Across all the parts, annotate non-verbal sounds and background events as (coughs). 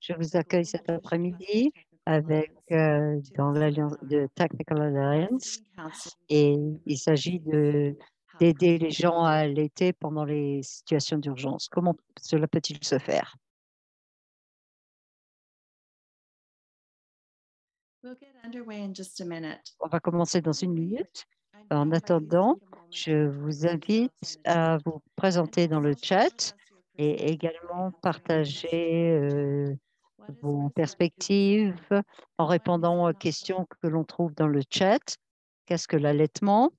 Je vous accueille cet après-midi avec euh, dans l'Alliance de Technical Alliance et il s'agit de d'aider les gens à l'été pendant les situations d'urgence. Comment cela peut-il se faire? On va commencer dans une minute. En attendant, je vous invite à vous présenter dans le chat et également partager euh, vos perspectives en répondant aux questions que l'on trouve dans le chat. Qu'est-ce que l'allaitement?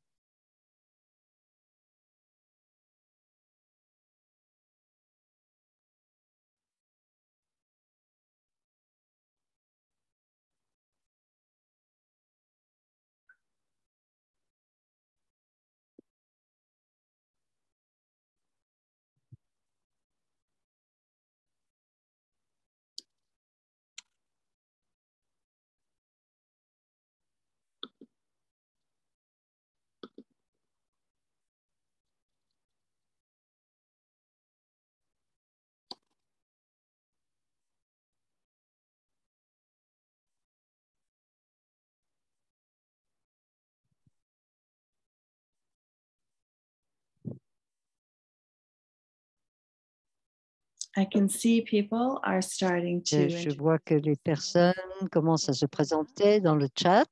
I can see people are starting to Euh, Je vois que les personnes commencent à se présenter dans le chat.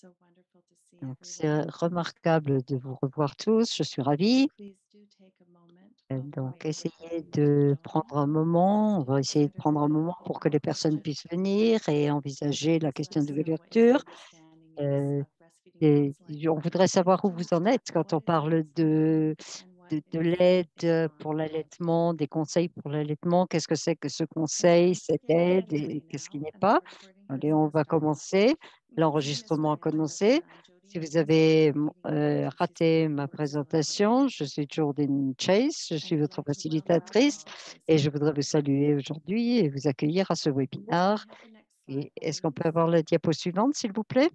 So wonderful to see Donc, everyone. c'est remarquable de vous revoir tous. Je suis ravie. Please do take a moment. Euh, Donc, essayez de prendre un moment. On va essayer de prendre un moment pour que les personnes puissent venir et envisager la question de l'ouverture. Euh, on voudrait savoir où vous en êtes quand on parle de, de, de l'aide pour l'allaitement, des conseils pour l'allaitement? Qu'est-ce que c'est que ce conseil, cette aide et qu'est-ce qui n'est pas? Allez, on va commencer. L'enregistrement a commencé. Si vous avez euh, raté ma présentation, je suis Jordan Chase, je suis votre facilitatrice et je voudrais vous saluer aujourd'hui et vous accueillir à ce webinaire. Est-ce qu'on peut avoir la diapo suivante, s'il vous plaît?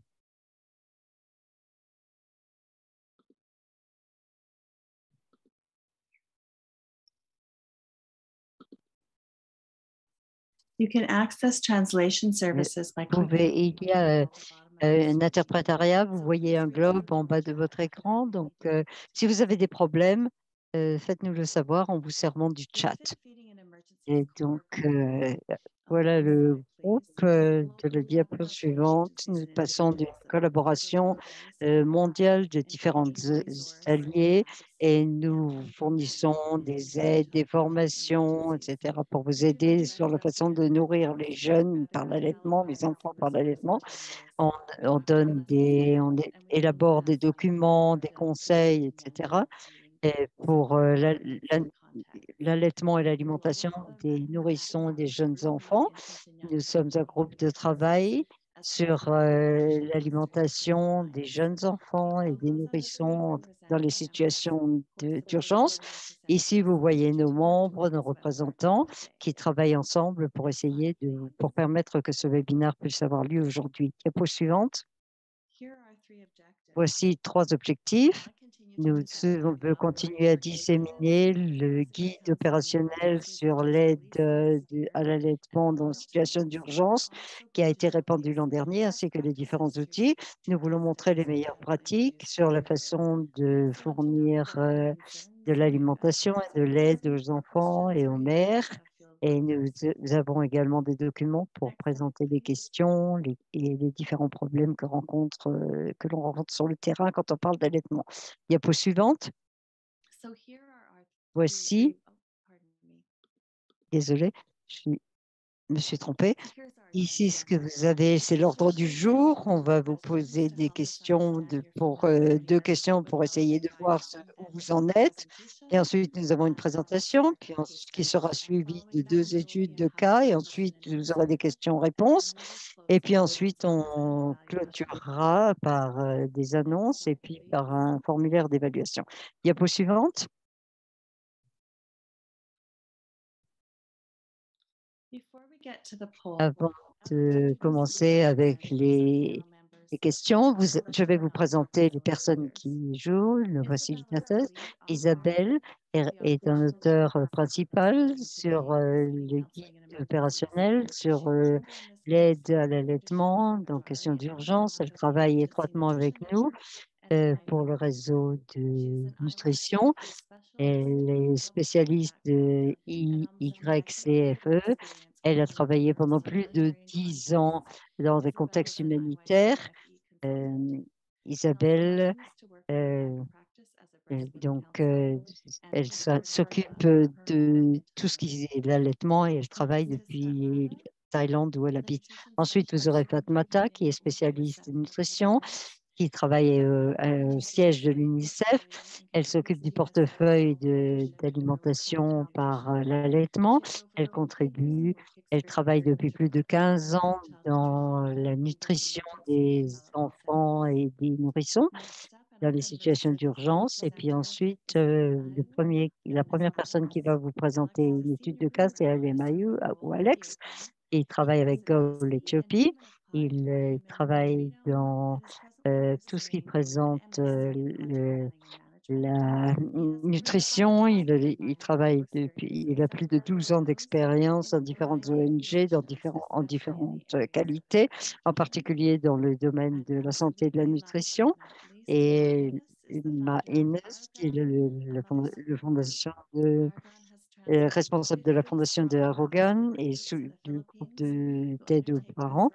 You can access translation services by Vous pouvez- clicking il y a, Euh, your un interprétariat, vous voyez un globe en bas de votre écran. Donc, euh, si vous avez des problèmes, euh, faites-nous le savoir en vous servant du chat. Et donc, euh, voilà le groupe euh, de la diapo suivante. Nous passons d'une collaboration euh, mondiale de différents alliés et nous fournissons des aides, des formations, etc. pour vous aider sur la façon de nourrir les jeunes par l'allaitement, les enfants par l'allaitement. On, on donne des, on élabore des documents, des conseils, etc. Et pour euh, la- la- l'allaitement et l'alimentation des nourrissons et des jeunes enfants, nous sommes un groupe de travail sur euh, l'alimentation des jeunes enfants et des nourrissons dans les situations d'urgence. Ici, vous voyez nos membres, nos représentants qui travaillent ensemble pour essayer de, pour permettre que ce webinaire puisse avoir lieu aujourd'hui. Diapo suivante. Voici trois objectifs. Nous veut continuer à disséminer le guide opérationnel sur l'aide euh, à l'allaitement dans situation d'urgence qui a été répandu l'an dernier, ainsi que les différents outils. Nous voulons montrer les meilleures pratiques sur la façon de fournir euh, de l'alimentation et de l'aide aux enfants et aux mères. Et nous, nous avons également des documents pour présenter les questions les- et les différents problèmes que, rencontre, euh, que l'on rencontre sur le terrain quand on parle d'allaitement. Diapo suivante. Voici, désolé, je suis- me suis trompée. Ici, ce que vous avez, c'est l'ordre du jour. On va vous poser des questions pour euh, deux questions pour essayer de voir où vous en êtes. Et ensuite, nous avons une présentation qui sera suivie de deux études de cas. Et ensuite, vous aurez des questions-réponses. Et puis ensuite, on clôturera par euh, des annonces et puis par un formulaire d'évaluation. Diapo suivante. Avant de commencer avec les, les questions, vous, je vais vous présenter les personnes qui jouent, nos facilitateurs. Isabelle est, est un auteur principal sur euh, le guide opérationnel, sur euh, l'aide à l'allaitement, donc question d'urgence. Elle travaille étroitement avec nous euh, pour le réseau de nutrition. Elle est spécialiste de IYCFE. Elle a travaillé pendant plus de dix ans dans des contextes humanitaires. Euh, Isabelle, euh, euh, donc, elle s'occupe de tout ce qui est l'allaitement et elle travaille depuis Thaïlande où elle habite. Ensuite, vous aurez Fatmata qui est spécialiste de nutrition, qui travaille euh, euh, au siège de l'UNICEF. Elle s'occupe du portefeuille d'alimentation par euh, l'allaitement. Elle contribue, elle travaille depuis plus de 15 ans dans la nutrition des enfants et des nourrissons dans les situations d'urgence. Et puis ensuite, la première personne qui va vous présenter une étude de cas, c'est Alemayu ou Alex. Il travaille avec Goal Ethiopie. Il travaille dans tout ce qui présente euh, le- la nutrition. Il, il travaille depuis, il a plus de 12 ans d'expérience dans différentes ONG, dans différents, en différentes qualités, en particulier dans le domaine de la santé et de la nutrition. Et Ma Inès, qui est le, le fond- le fondation de, euh, responsable de la fondation de Rogan et sous, du groupe de- d'aide aux parents.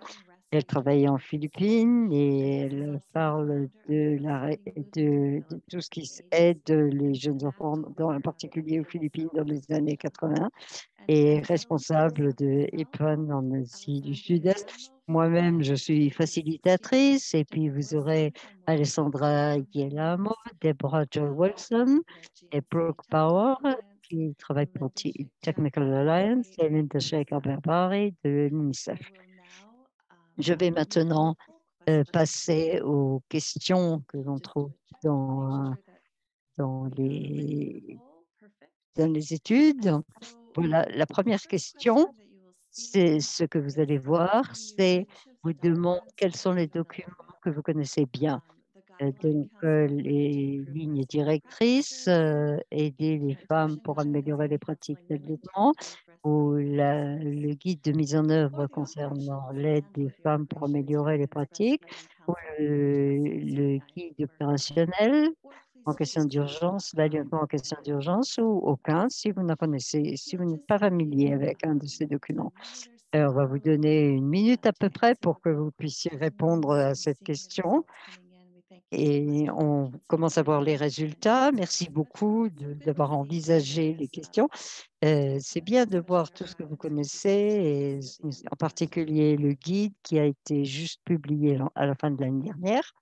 Elle travaille en Philippines et elle parle de, tout ce qui aide les jeunes enfants, dans, en particulier aux Philippines dans les années 80, et responsable de EPAN en Asie du Sud-Est. Moi-même, je suis facilitatrice et puis vous aurez Alessandra Guillermo, Deborah Joy Wilson et Brooke Power qui travaille pour Technical Alliance et Linda Sheikh Albert-Bari de l'UNICEF. Je vais maintenant euh, passer aux questions que l'on trouve dans, dans, les, dans les études. Voilà, la première question, c'est ce que vous allez voir, c'est vous demande quels sont les documents que vous connaissez bien. Euh, Donc, euh, les lignes directrices, aider les femmes pour améliorer les pratiques d'allaitement, ou la- le guide de mise en œuvre concernant l'aide des femmes pour améliorer les pratiques, ou le, guide opérationnel en question d'urgence, l'allaitement en question d'urgence, ou aucun, si vous n'en connaissez, si vous n'êtes pas familier avec un de ces documents. On va vous donner une minute à peu près pour que vous puissiez répondre à cette question. Et on commence à voir les résultats. Merci beaucoup d'avoir envisagé les questions. Euh, C'est bien de voir tout ce que vous connaissez, et en particulier le guide qui a été juste publié à la fin de l'année dernière.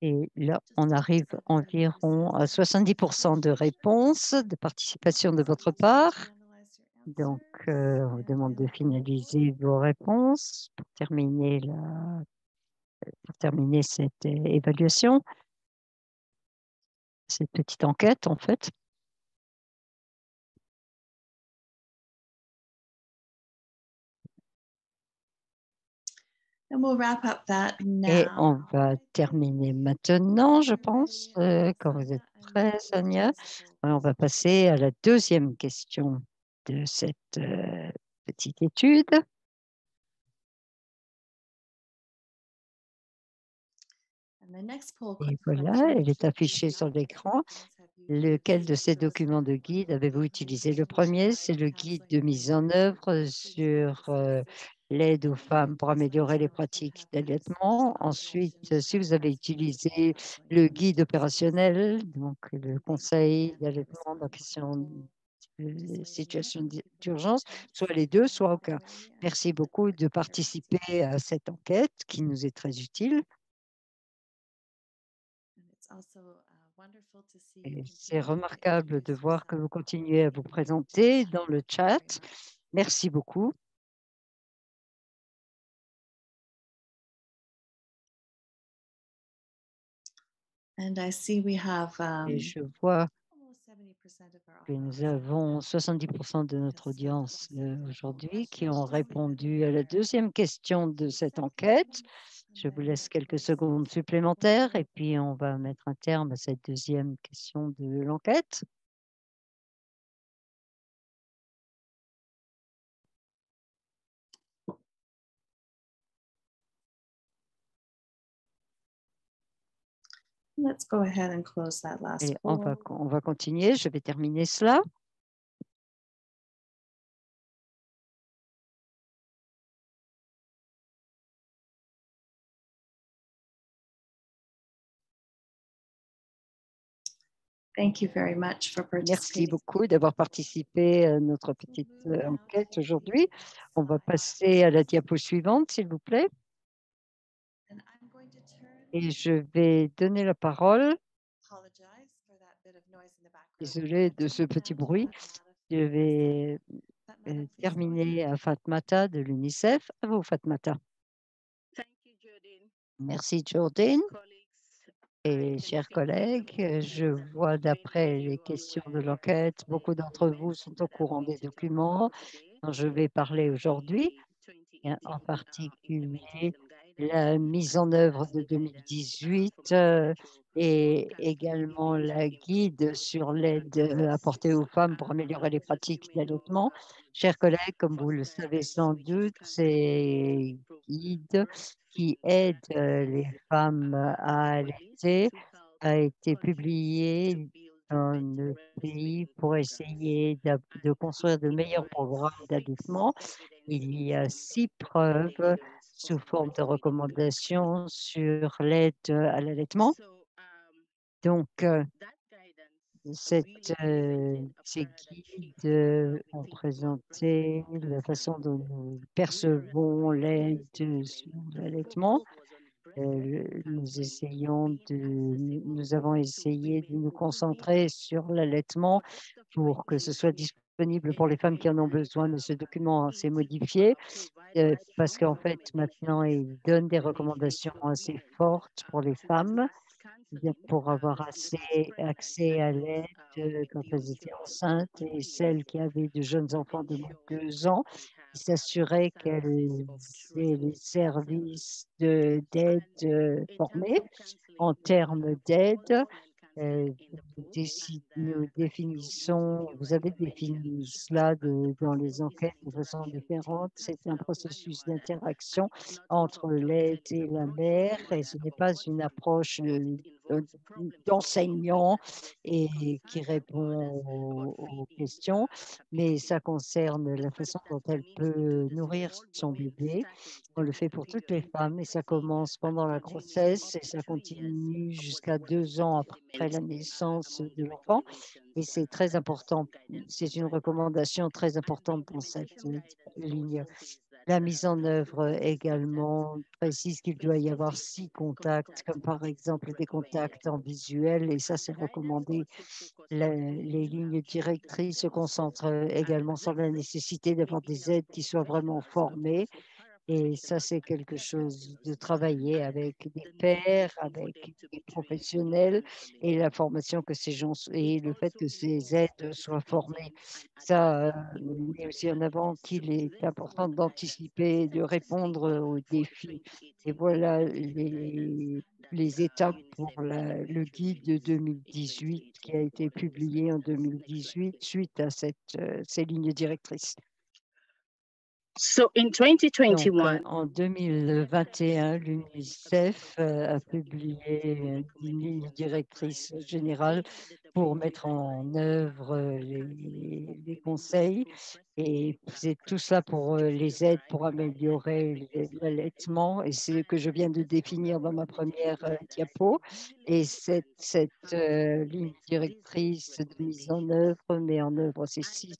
Et là, on arrive environ à 70% de réponses, de participation de votre part. Donc, euh, on vous demande de finaliser vos réponses pour terminer, la, pour terminer cette euh, évaluation, cette petite enquête en fait. And we'll wrap up that Et on now. va terminer maintenant, je pense, euh, quand vous êtes prêts, Sonia. On va passer à la deuxième question de cette euh, petite étude. Et voilà, elle est affichée sur l'écran. Lequel de ces documents de guide avez-vous utilisé? Le premier, c'est le guide de mise en œuvre sur euh, l'aide aux femmes pour améliorer les pratiques d'allaitement. Ensuite, si vous avez utilisé le guide opérationnel, donc le conseil d'allaitement dans question situation d'u- d'urgence, soit les deux, soit aucun. Merci beaucoup de participer à cette enquête qui nous est très utile. Et C'est remarquable de voir que vous continuez à vous présenter dans le chat. Merci beaucoup. And I see we have um, Et je vois nous avons 70% de notre audience euh, aujourd'hui qui ont répondu à la deuxième question de cette enquête. Je vous laisse quelques secondes supplémentaires et puis on va mettre un terme à cette deuxième question de l'enquête. Let's go ahead and close that last Et on va, on va continuer. Je vais terminer cela. Thank you very much for Merci beaucoup d'avoir participé à notre petite euh, enquête aujourd'hui. On va passer à la diapo suivante, s'il vous plaît. And I'm going to turn- Et je vais donner la parole. Désolée de ce petit bruit. Je vais euh, terminer à Fatmata de l'UNICEF. À vous, Fatmata. Thank you, Jodine. Merci, Jordan. Colleagues, Et chers collègues, je vois d'après les questions de l'enquête, beaucoup the d'entre vous sont au courant des documents dont je vais parler aujourd'hui, the et 2018, en particulier la mise en œuvre de 2018 euh, et également la guide sur l'aide euh, apportée aux femmes pour améliorer les pratiques d'allaitement. Chers collègues, comme vous le savez sans doute, ces guides qui aident euh, les femmes à allaiter a été publié dans le pays pour essayer d'a- de construire de meilleurs programmes d'allaitement. Il y a six preuves sous forme de recommandations sur l'aide à l'allaitement. Donc, euh, cette, euh, ces guides euh, ont présenté la façon dont nous percevons l'aide sur l'allaitement. Euh, nous essayons de, nous avons essayé de nous concentrer sur l'allaitement pour que ce soit disponible pour les femmes qui en ont besoin. Mais ce document s'est modifié euh, parce qu'en fait, maintenant, il donne des recommandations assez fortes pour les femmes bien pour avoir assez accès à l'aide euh, quand elles étaient enceintes et celles qui avaient de jeunes enfants de moins de deux ans, s'assuraient qu'elles aient les services de- d'aide euh, formés en termes d'aide. Euh, nous déci- nous définissons, vous avez défini cela de- dans les enquêtes de façon différente. C'est un processus d'interaction entre l'aide et la mère et ce n'est pas une approche euh, euh, d'enseignant et qui répond aux, aux questions, mais ça concerne la façon dont elle peut nourrir son bébé. On le fait pour toutes les femmes et ça commence pendant la grossesse et ça continue jusqu'à deux ans après la naissance de l'enfant. Et c'est très important. C'est une recommandation très importante dans cette ligne. La mise en œuvre également précise qu'il doit y avoir six contacts, comme par exemple des contacts en visuel, et ça c'est recommandé. Les lignes directrices se concentrent également sur la nécessité d'avoir des aides qui soient vraiment formées. Et ça, c'est quelque chose de travailler avec des pairs, avec des professionnels et la formation que ces gens et le fait que ces aides soient formées. Ça euh, met aussi en avant qu'il est important d'anticiper, de répondre aux défis. Et voilà les, les étapes pour le guide de 2018 qui a été publié en 2018 suite à cette, euh, ces lignes directrices. So in 2021, euh, en 2021, l'UNICEF euh, a publié une ligne directrice générale pour mettre en œuvre euh, les, conseils et c'est tout cela pour euh, les aides pour améliorer l'allaitement et c'est ce que je viens de définir dans ma première euh, diapo. Et cette, cette ligne directrice de mise en œuvre met en œuvre ces six,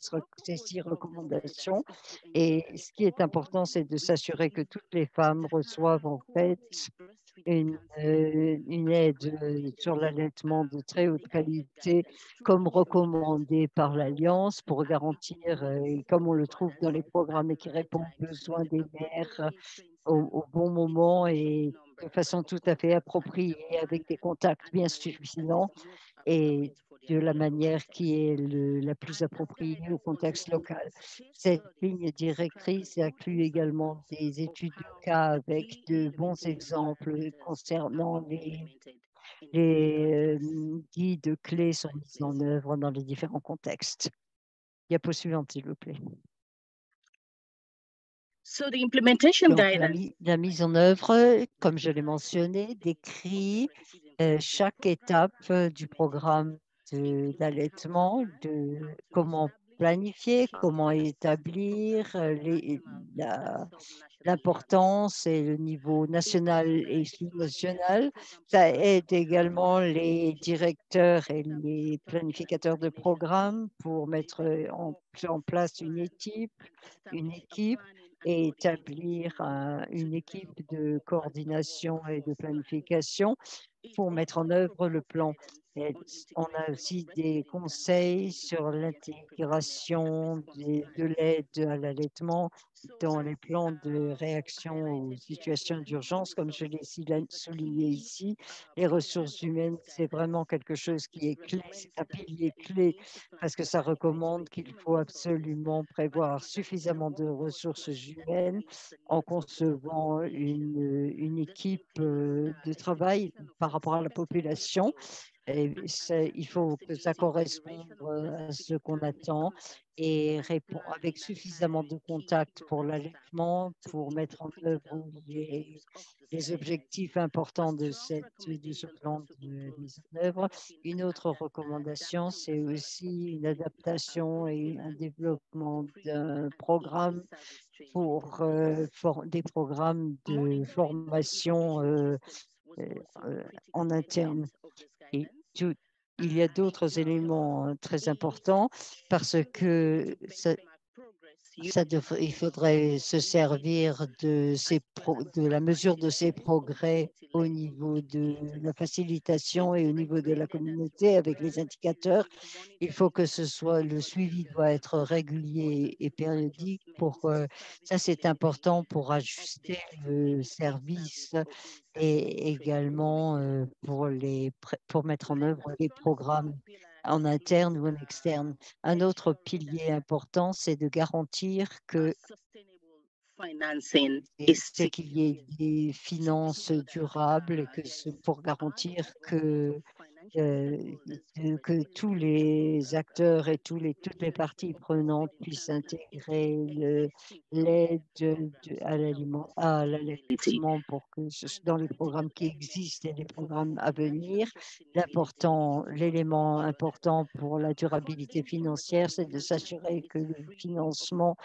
ces six recommandations. Et ce qui est important, c'est de s'assurer que toutes les femmes reçoivent en fait une, euh, une aide euh, sur l'allaitement de très haute qualité, comme recommandé par l'Alliance pour garantir, euh, et comme on le trouve dans les programmes et qui répond aux besoins des mères euh, au, au bon moment et de façon tout à fait appropriée, avec des contacts bien suffisants. Et de la manière qui est le- la plus appropriée au contexte local. Cette ligne directrice inclut également des études de cas avec de bons exemples concernant les, les euh, guides clés sont mis en œuvre dans les différents contextes. Diapo suivante, s'il vous plaît. So the implementation Donc, la, mise en œuvre, comme je l'ai mentionné, décrit euh, chaque étape euh, du programme d'allaitement, de comment planifier, comment établir euh, l'importance et le niveau national et sous-national. Ça aide également les directeurs et les planificateurs de programmes pour mettre en, place une équipe, une équipe et établir un- une équipe de coordination et de planification pour mettre en œuvre le plan. On a aussi des conseils sur l'intégration de l'aide à l'allaitement dans les plans de réaction aux situations d'urgence, comme je l'ai souligné ici. Les ressources humaines, c'est vraiment quelque chose qui est clé, c'est un pilier clé parce que ça recommande qu'il faut absolument prévoir suffisamment de ressources humaines en concevant une, une équipe euh, de travail par rapport à la population. Il faut que ça corresponde euh, à ce qu'on attend et répond avec suffisamment de contacts pour l'allaitement, pour mettre en œuvre les, objectifs importants de, cette, de ce plan de mise en œuvre. Une autre recommandation, c'est aussi une adaptation et un développement d'un programme pour euh, for- des programmes de formation euh, en interne. Il y a d'autres éléments euh, très importants parce que il faudrait se servir de, la mesure de ces progrès au niveau de la facilitation et au niveau de la communauté avec les indicateurs. Il faut que ce soit le suivi doit être régulier et périodique pour ça c'est important pour ajuster le service et également euh, pour les pour mettre en œuvre les programmes en interne ou en externe. Un autre pilier important, c'est de garantir que c'est qu'il y ait des finances durables, que pour garantir que, que tous les acteurs et toutes les parties prenantes puissent intégrer l'aide de- à l'allaitement pour que dans les programmes qui existent et les programmes à venir. L'élément important pour la durabilité financière, c'est de s'assurer que le financement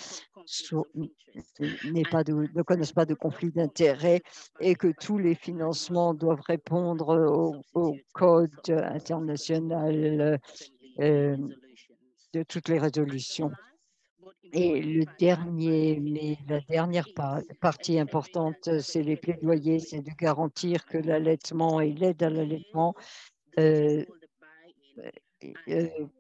ne connaissent pas de conflit d'intérêts et que tous les financements doivent répondre au code international euh, de toutes les résolutions. Et le dernier, mais la dernière par- partie importante, c'est les plaidoyers, c'est de garantir que l'allaitement et l'aide à l'allaitement euh,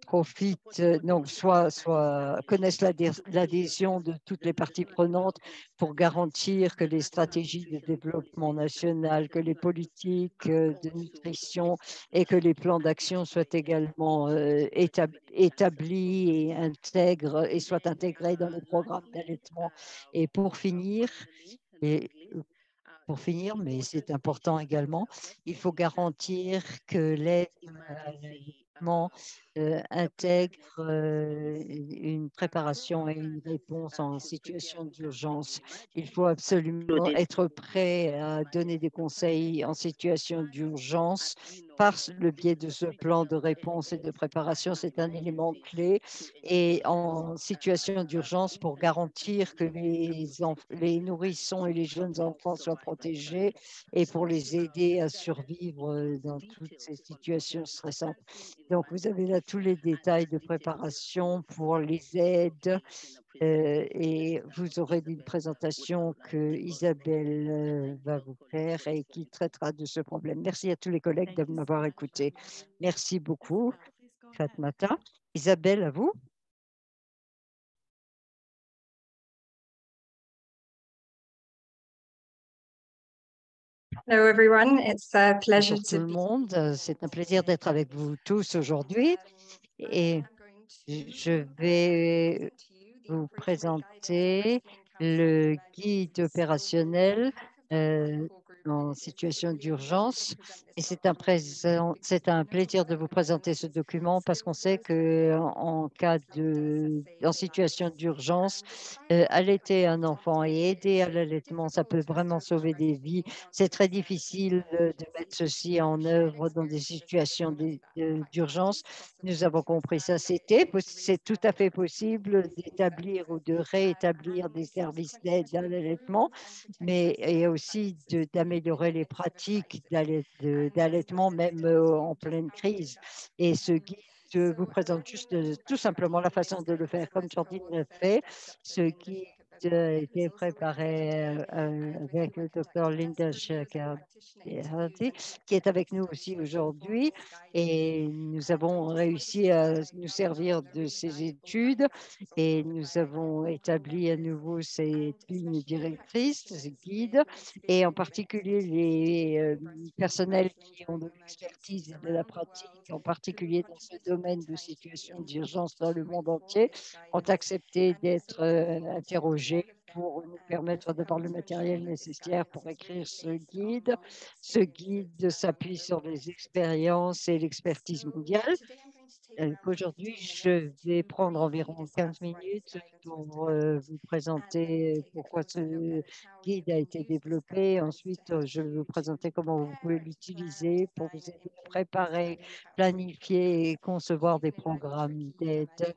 profitent, euh, donc soit, soit connaissent l'adhé- l'adhésion de toutes les parties prenantes pour garantir que les stratégies de développement national, que les politiques euh, de nutrition et que les plans d'action soient également euh, étab- établis et intègrent et soient intégrés dans les programmes d'allaitement. Et pour finir, et pour finir, mais c'est important également, il faut garantir que l'aide euh, intègre euh, une préparation et une réponse en situation d'urgence. Il faut absolument être prêt à donner des conseils en situation d'urgence par le biais de ce plan de réponse et de préparation. C'est un élément clé et en situation d'urgence pour garantir que les, nourrissons et les jeunes enfants soient protégés et pour les aider à survivre euh, dans toutes ces situations stressantes. Donc, vous avez là tous les détails de préparation pour les aides euh, et vous aurez une présentation que Isabelle euh, va vous faire et qui traitera de ce problème. Merci à tous les collègues de m'avoir écouté. Merci beaucoup, Fatmata. Isabelle, à vous. Hello, everyone. It's a pleasure Bonjour tout to le monde, c'est un plaisir d'être avec vous tous aujourd'hui. Et je vais vous présenter le guide opérationnel euh, en situation d'urgence. Et c'est un, plaisir de vous présenter ce document parce qu'on sait que en cas de, en situation d'urgence, euh, allaiter un enfant et aider à l'allaitement, ça peut vraiment sauver des vies. C'est très difficile euh, de mettre ceci en œuvre dans des situations d'urgence. Nous avons compris ça. C'était, c'est tout à fait possible d'établir ou de réétablir des services d'aide à l'allaitement, mais et aussi de- d'améliorer les pratiques d'allaitement même euh, en pleine crise. Et ce guide vous présente juste euh, tout simplement la façon de le faire, comme Jordine l'a fait. Ce a été préparé euh, euh, avec le docteur Linda Shaker qui est avec nous aussi aujourd'hui. Et nous avons réussi à nous servir de ces études. Et nous avons établi à nouveau ces lignes directrices, ces guides, et en particulier les euh, personnels qui ont de l'expertise et de la pratique, en particulier dans ce domaine de situation d'urgence dans le monde entier, ont accepté d'être euh, pour nous permettre d'avoir le matériel nécessaire pour écrire ce guide. Ce guide s'appuie sur les expériences et l'expertise mondiale. Euh, Aujourd'hui, je vais prendre environ 15 minutes pour euh, vous présenter pourquoi ce guide a été développé. Ensuite, je vais vous présenter comment vous pouvez l'utiliser pour vous aider à préparer, planifier et concevoir des programmes d'aide,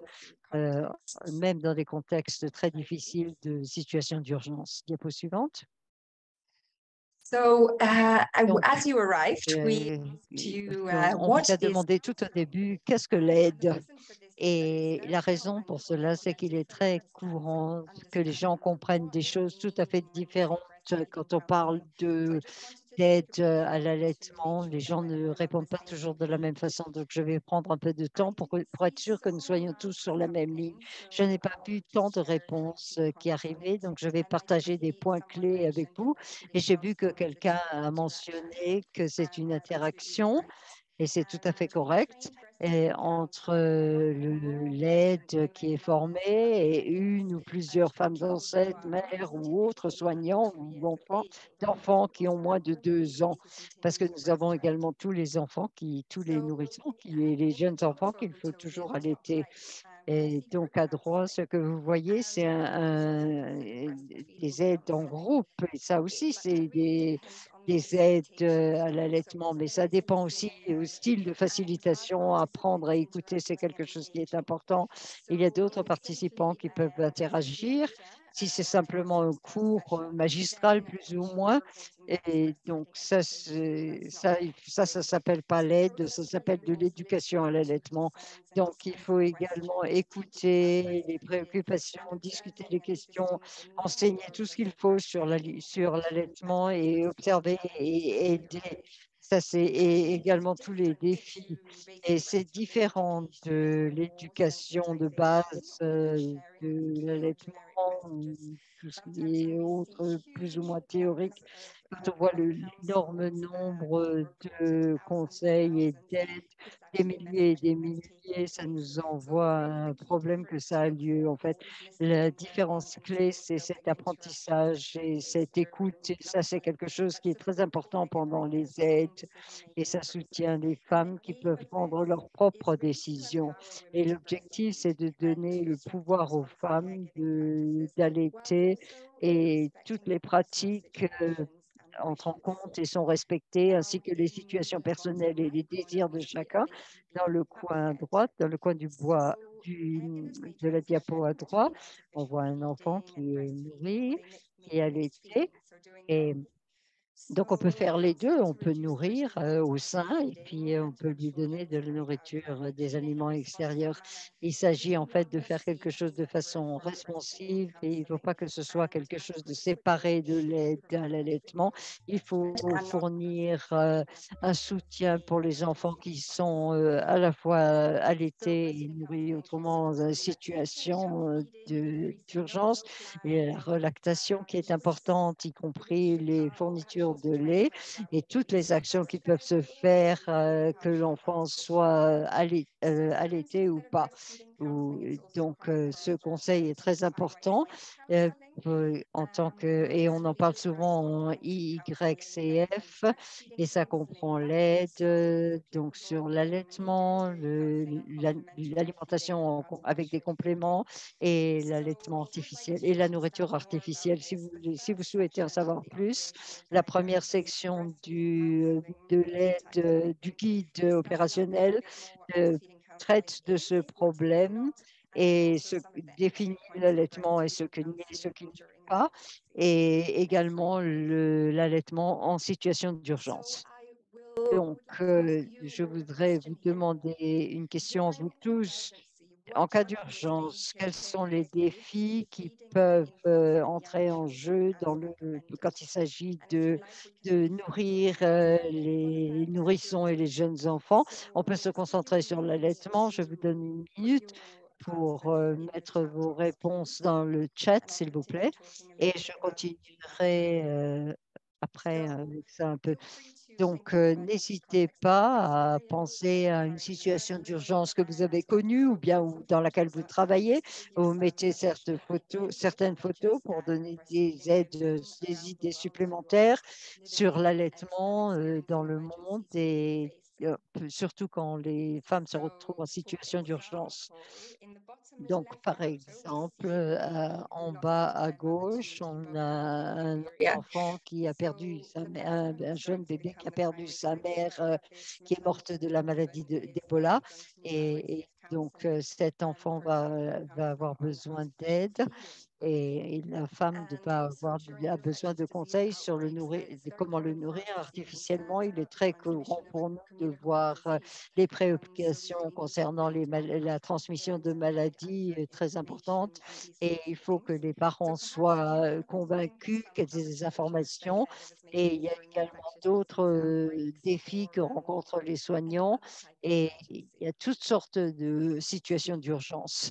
euh, même dans des contextes très difficiles de situation d'urgence. Diapo suivante. So, uh, Donc, as you arrived, we Euh, you, on- uh, on vous a demandé tout au début qu'est-ce que l'aide? Et la raison pour cela, c'est qu'il est très courant que les gens comprennent des choses tout à fait différentes quand on parle de d'aide euh, à l'allaitement. Les gens ne répondent pas toujours de la même façon. Donc, je vais prendre un peu de temps pour, être sûr que nous soyons tous sur la même ligne. Je n'ai pas vu tant de réponses euh, qui arrivaient, donc je vais partager des points clés avec vous. Et j'ai vu que quelqu'un a mentionné que c'est une interaction et c'est tout à fait correct, entre l'aide qui est formée et une ou plusieurs femmes enceintes, mères ou autres soignants ou enfants, d'enfants qui ont moins de deux ans, parce que nous avons également tous les enfants, qui, tous les nourrissons, qui, les jeunes enfants qu'il faut toujours allaiter. Et donc, à droite, ce que vous voyez, c'est des aides en groupe. Et ça aussi, c'est des, des aides euh, à l'allaitement, mais ça dépend aussi du style de facilitation. Apprendre à écouter, c'est quelque chose qui est important. Il y a d'autres participants qui peuvent interagir. Si c'est simplement un cours euh, magistral, plus ou moins, et donc ça, ça, ça, ça s'appelle pas l'aide, ça s'appelle de l'éducation à l'allaitement. Donc, il faut également écouter les préoccupations, discuter les questions, enseigner tout ce qu'il faut sur l'allaitement et observer et aider. Ça, c'est également tous les défis. Et c'est différent de l'éducation de base, euh, de l'allaitement, tout ce qui est autre, plus ou moins théorique. Quand on voit l'énorme nombre de conseils et d'aides, des milliers et des milliers, ça nous envoie un problème que ça a lieu. En fait, la différence clé, c'est cet apprentissage et cette écoute. Et ça, c'est quelque chose qui est très important pendant les aides et ça soutient les femmes qui peuvent prendre leurs propres décisions. Et l'objectif, c'est de donner le pouvoir aux femmes de- d'allaiter et toutes les pratiques entrent en compte et sont respectées, ainsi que les situations personnelles et les désirs de chacun. Dans le coin droit, dans le coin du bois du, de la diapo à droite, on voit un enfant qui est nourri, qui est allaité. Et donc, on peut faire les deux. On peut nourrir euh, au sein et puis euh, on peut lui donner de la nourriture, euh, des aliments extérieurs. Il s'agit en fait de faire quelque chose de façon responsive et il ne faut pas que ce soit quelque chose de séparé de l'allaitement. Il faut fournir un soutien pour les enfants qui sont à la fois allaités et nourris autrement dans une situation d'urgence. A la relactation qui est importante, y compris les fournitures de lait et toutes les actions qui peuvent se faire, euh, que l'enfant soit allai- euh, allaité ou pas. Donc, euh, ce conseil est très important euh, euh, en tant que, et on en parle souvent en IYCF, et ça comprend l'aide, donc sur l'allaitement, l'alimentation avec des compléments et l'allaitement artificiel et la nourriture artificielle. Si vous, voulez- si vous souhaitez en savoir plus, la première section du, de l'aide, du guide opérationnel traite de ce problème et ce définit l'allaitement et ce que et ce qui ne pas, et également le- l'allaitement en situation d'urgence. Donc, euh, je voudrais vous demander une question à vous tous. En cas d'urgence, quels sont les défis qui peuvent euh, entrer en jeu dans le, quand il s'agit de, nourrir euh, les nourrissons et les jeunes enfants? On peut se concentrer sur l'allaitement. Je vous donne une minute pour euh, mettre vos réponses dans le chat, s'il vous plaît. Et je continuerai après avec ça un peu. Donc, euh, n'hésitez pas à penser à une situation d'urgence que vous avez connue ou bien dans laquelle vous travaillez. Vous mettez certaines photos, pour donner des aides, des idées supplémentaires sur l'allaitement euh, dans le monde et surtout quand les femmes se retrouvent en situation d'urgence. Donc, par exemple, euh, en bas à gauche, on a un enfant qui a perdu sa mère, un, un jeune bébé qui a perdu sa mère, euh, qui est morte de la maladie de- d'Ebola. Et, et donc, cet enfant va, va avoir besoin d'aide et, et la femme de pas avoir a besoin de conseils sur le nourrir, comment le nourrir artificiellement. Il est très courant pour nous de voir les préoccupations concernant les la transmission de maladies très importantes et il faut que les parents soient convaincus qu'ils aient des informations. Et il y a également d'autres défis que rencontrent les soignants et il y a toutes sortes de situations d'urgence.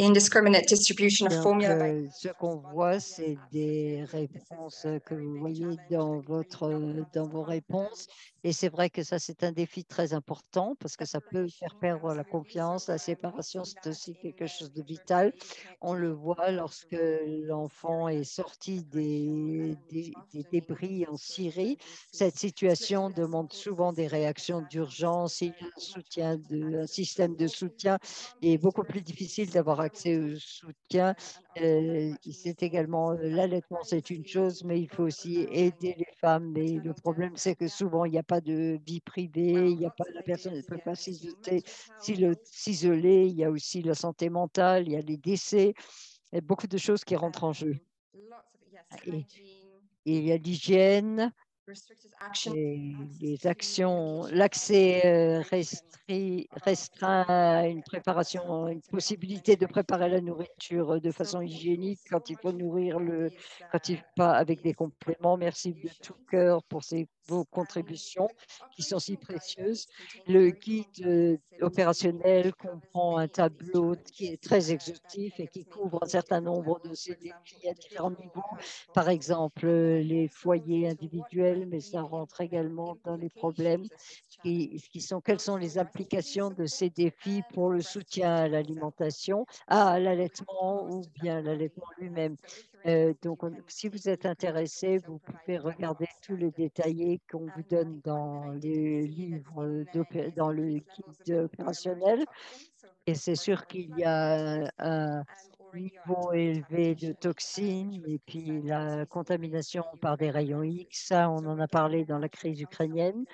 Indiscriminate distribution of formula. euh, ce qu'on voit, c'est des réponses que vous voyez dans, votre, dans vos réponses. Et c'est vrai que ça, c'est un défi très important parce que ça peut faire perdre la confiance. La séparation, c'est aussi quelque chose de vital. On le voit lorsque l'enfant est sorti des, des- des débris en Syrie. Cette situation demande souvent des réactions d'urgence et un soutien, de, un système de soutien il est beaucoup plus difficile d'avoir accès au soutien. Euh, c'est également euh, l'allaitement, c'est une chose, mais il faut aussi aider les femmes. Mais le problème, c'est que souvent, il n'y a pas de vie privée, il n'y a pas, la personne ne peut pas s'isoler. Il y a aussi la santé mentale, il y a les décès, il y a beaucoup de choses qui rentrent en jeu. Et- Il y a l'hygiène, les actions, l'accès euh, restreint à une préparation, une possibilité de préparer la nourriture de façon hygiénique quand il faut nourrir le, quand il pas avec des compléments. Merci de tout cœur pour ces, vos contributions qui sont si précieuses. Le guide euh, opérationnel comprend un tableau qui est très exhaustif et qui couvre un certain nombre de ces défis à différents niveaux. Par exemple, euh, les foyers individuels, mais ça rentre également dans les problèmes qui, qui sont quelles sont les implications de ces défis pour le soutien à l'alimentation, à l'allaitement ou bien l'allaitement lui-même. Euh, donc, on- si vous êtes intéressé, vous pouvez regarder tous les détaillés qu'on vous donne dans les livres, dans le guide opérationnel. Et c'est sûr qu'il y a un niveau élevé de toxines et puis la contamination par des rayons X, ça, on en a parlé dans la crise ukrainienne.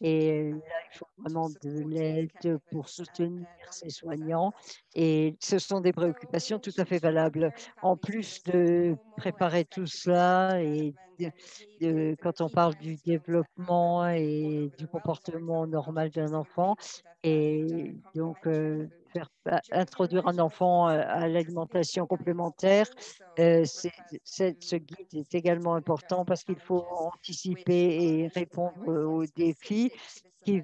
Et là, il faut vraiment de l'aide pour soutenir ces soignants. Et ce sont des préoccupations tout à fait valables. En plus de préparer tout cela et de- de- quand on parle du développement et du comportement normal d'un enfant, et donc euh, introduire un enfant euh, à l'alimentation complémentaire, euh, ce guide est également important parce qu'il faut anticiper et répondre aux défis qui,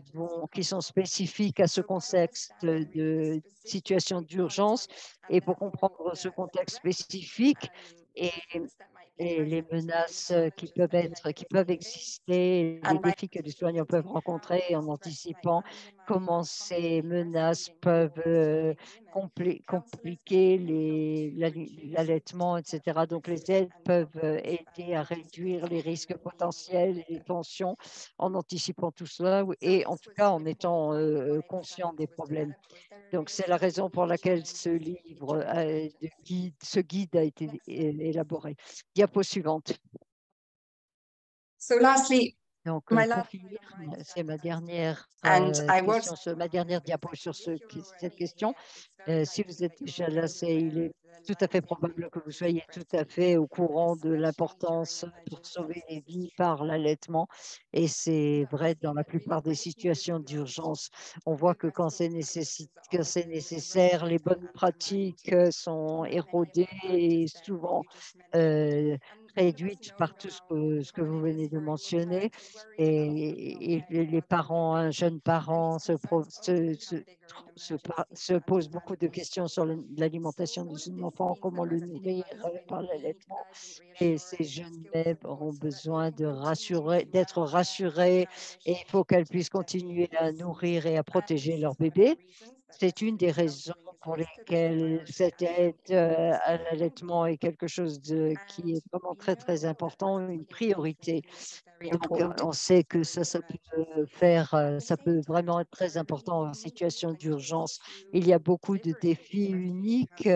qui sont spécifiques à ce contexte de situation d'urgence. Et pour comprendre ce contexte spécifique et les menaces euh, qui peuvent exister, les défis que les soignants peuvent rencontrer en anticipant comment ces menaces peuvent euh, compliquer l'allaitement, etc. Donc, les aides peuvent euh, aider à réduire les risques potentiels et les tensions en anticipant tout cela et en tout cas en étant conscient des problèmes. Donc, c'est la raison pour laquelle ce livre, de guide, ce guide a été élaboré. Suivante. So lastly, donc, pour finir, c'est ma dernière, euh, ma dernière diapo sur ce, cette question. Euh, si vous êtes déjà là, il est tout à fait probable que vous soyez tout à fait au courant de l'importance pour sauver les vies par l'allaitement. Et c'est vrai dans la plupart des situations d'urgence. On voit que quand c'est nécessaire, les bonnes pratiques sont érodées et souvent euh, réduite par tout ce que, vous venez de mentionner. Et, les parents, un jeune parent se, se, pose beaucoup de questions sur l'alimentation de son enfant, comment le nourrir par l'allaitement. Et ces jeunes mères auront besoin d'être rassurés et il faut qu'elles puissent continuer à nourrir et à protéger leur bébé. C'est une des raisons pour lesquelles cette aide euh, à l'allaitement est quelque chose de, qui est vraiment très, très important, une priorité. on sait que ça, ça peut faire, euh, ça peut vraiment être très important en situation d'urgence. Il y a beaucoup de défis uniques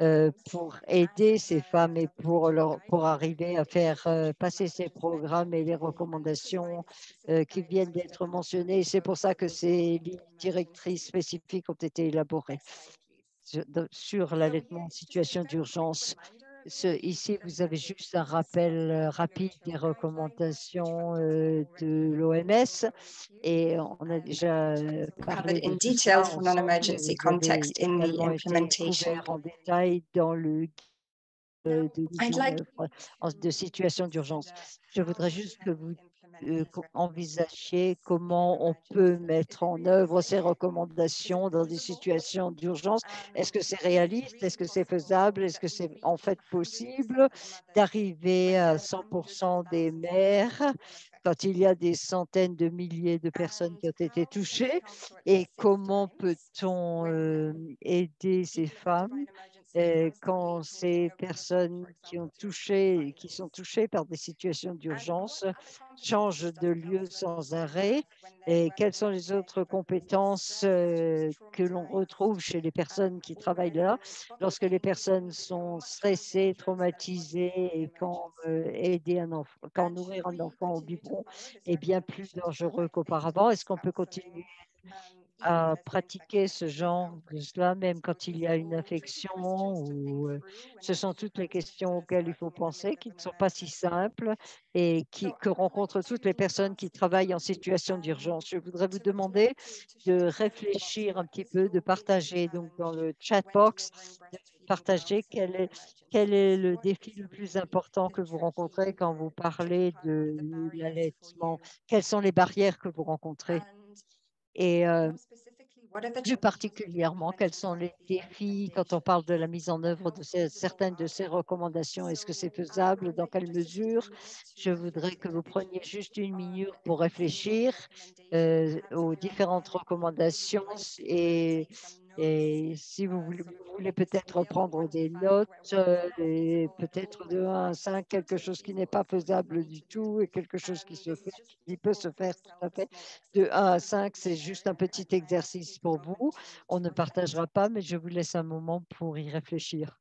euh, pour aider ces femmes et pour, leur, pour arriver à faire passer ces programmes et les recommandations qui viennent d'être mentionnées. C'est pour ça que ces lignes directrices spécifiques ont été élaborées sur l'allaitement en situation d'urgence. Ici, vous avez juste un rappel euh, rapide des recommandations euh, de l'OMS et on a déjà euh, parlé in detail for non-emergency context in the implementation. en détail dans le de, de, de situation d'urgence. Je voudrais juste que vous euh, envisager comment on peut mettre en œuvre ces recommandations dans des situations d'urgence. Est-ce que c'est réaliste? Est-ce que c'est faisable? Est-ce que c'est en fait possible d'arriver à 100 des mères quand il y a des centaines de milliers de personnes qui ont été touchées et comment peut-on euh, aider ces femmes? Quand ces personnes qui ont touché, qui sont touchées par des situations d'urgence changent de lieu sans arrêt et quelles sont les autres compétences euh, que l'on retrouve chez les personnes qui travaillent là? Lorsque les personnes sont stressées, traumatisées et quand euh, aider un enfant, quand nourrir un enfant au biberon est bien plus dangereux qu'auparavant. Est-ce qu'on peut continuer à pratiquer ce genre de cela, même quand il y a une infection euh, ce sont toutes les questions auxquelles il faut penser, qui ne sont pas si simples et qui, que rencontrent toutes les personnes qui travaillent en situation d'urgence. Je voudrais vous demander de réfléchir un petit peu, de partager donc dans le chat box, de partager quel est, quel est le défi le plus important que vous rencontrez quand vous parlez de l'allaitement, quelles sont les barrières que vous rencontrez? Et euh, plus particulièrement, quels sont les défis quand on parle de la mise en œuvre de certaines de ces recommandations? Est-ce que c'est faisable? Dans quelle mesure? Je voudrais que vous preniez juste une minute pour réfléchir euh, aux différentes recommandations et et si vous voulez, peut-être prendre des notes, euh, peut-être de 1 à 5, quelque chose qui n'est pas faisable du tout et quelque chose qui, qui peut se faire tout à fait. De 1 à 5, c'est juste un petit exercice pour vous. On ne partagera pas, mais je vous laisse un moment pour y réfléchir.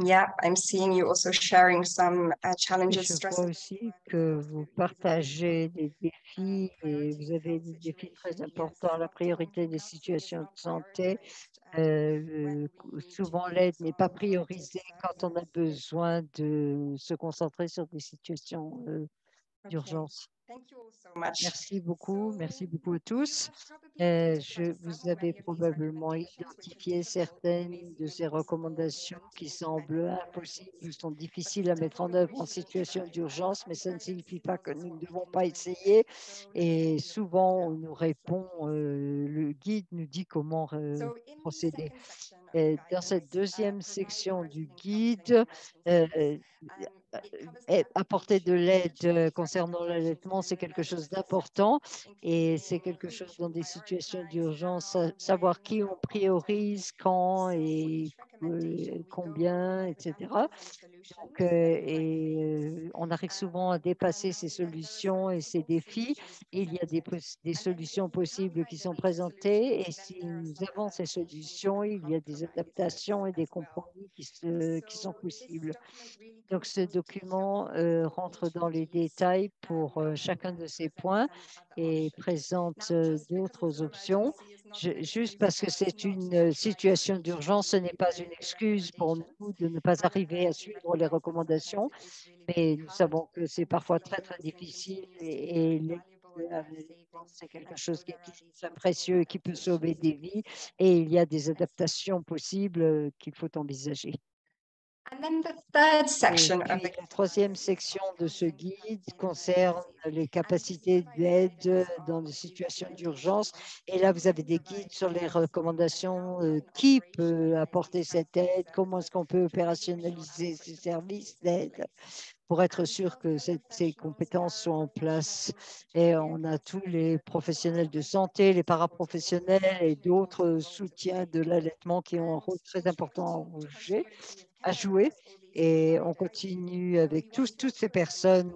Yeah, I'm seeing you also sharing some uh, challenges, Je vois aussi que vous partagez des défis et vous avez des défis très importants. La priorité des situations de santé, euh, souvent l'aide n'est pas priorisée quand on a besoin de se concentrer sur des situations euh, d'urgence. Thank you all so much. Merci beaucoup, merci beaucoup à tous. Euh, je, vous avez probablement identifié certaines de ces recommandations qui semblent impossibles ou sont difficiles à mettre en œuvre en situation d'urgence, mais ça ne signifie pas que nous ne devons pas essayer. Et souvent, on nous répond, euh, le guide nous dit comment euh, procéder. Et dans cette uh, deuxième section du guide, in euh, et apporter de l'aide euh, concernant l'allaitement, c'est quelque chose d'important et c'est quelque chose dans des situations d'urgence, savoir qui on priorise, quand et euh, combien, etc. Donc, euh, et euh, on arrive souvent à dépasser and ces then there are solutions et ces défis. Il y a des, solutions if we can't possibles qui sont présentées et solutions, si nous avons ces solutions, are il y a des adaptations et des compromis qui, se, qui sont possibles. Donc, ce document for euh, rentre dans les each of these, détails pour euh, chacun de ces points et présente euh, d'autres an options. Je- juste parce que c'est une euh, situation d'urgence, ce n'est pas une excuse pour nous de ne pas arriver à suivre les recommandations, mais nous savons que c'est parfois très, très difficile et, c'est quelque chose qui est précieux et qui peut sauver des vies et il y a des adaptations possibles euh, qu'il faut envisager. La troisième section on de ce guide concerne les capacités d'aide dans des situations d'urgence. Et là, vous avez des guides sur les recommandations, euh, qui peut apporter cette aide, comment est-ce qu'on peut opérationnaliser ces services d'aide pour être sûr que ces compétences soient en place. Et on a tous les professionnels de santé, les paraprofessionnels et d'autres soutiens de l'allaitement qui ont un rôle très important à jouer à jouer et on continue avec tous, toutes ces personnes.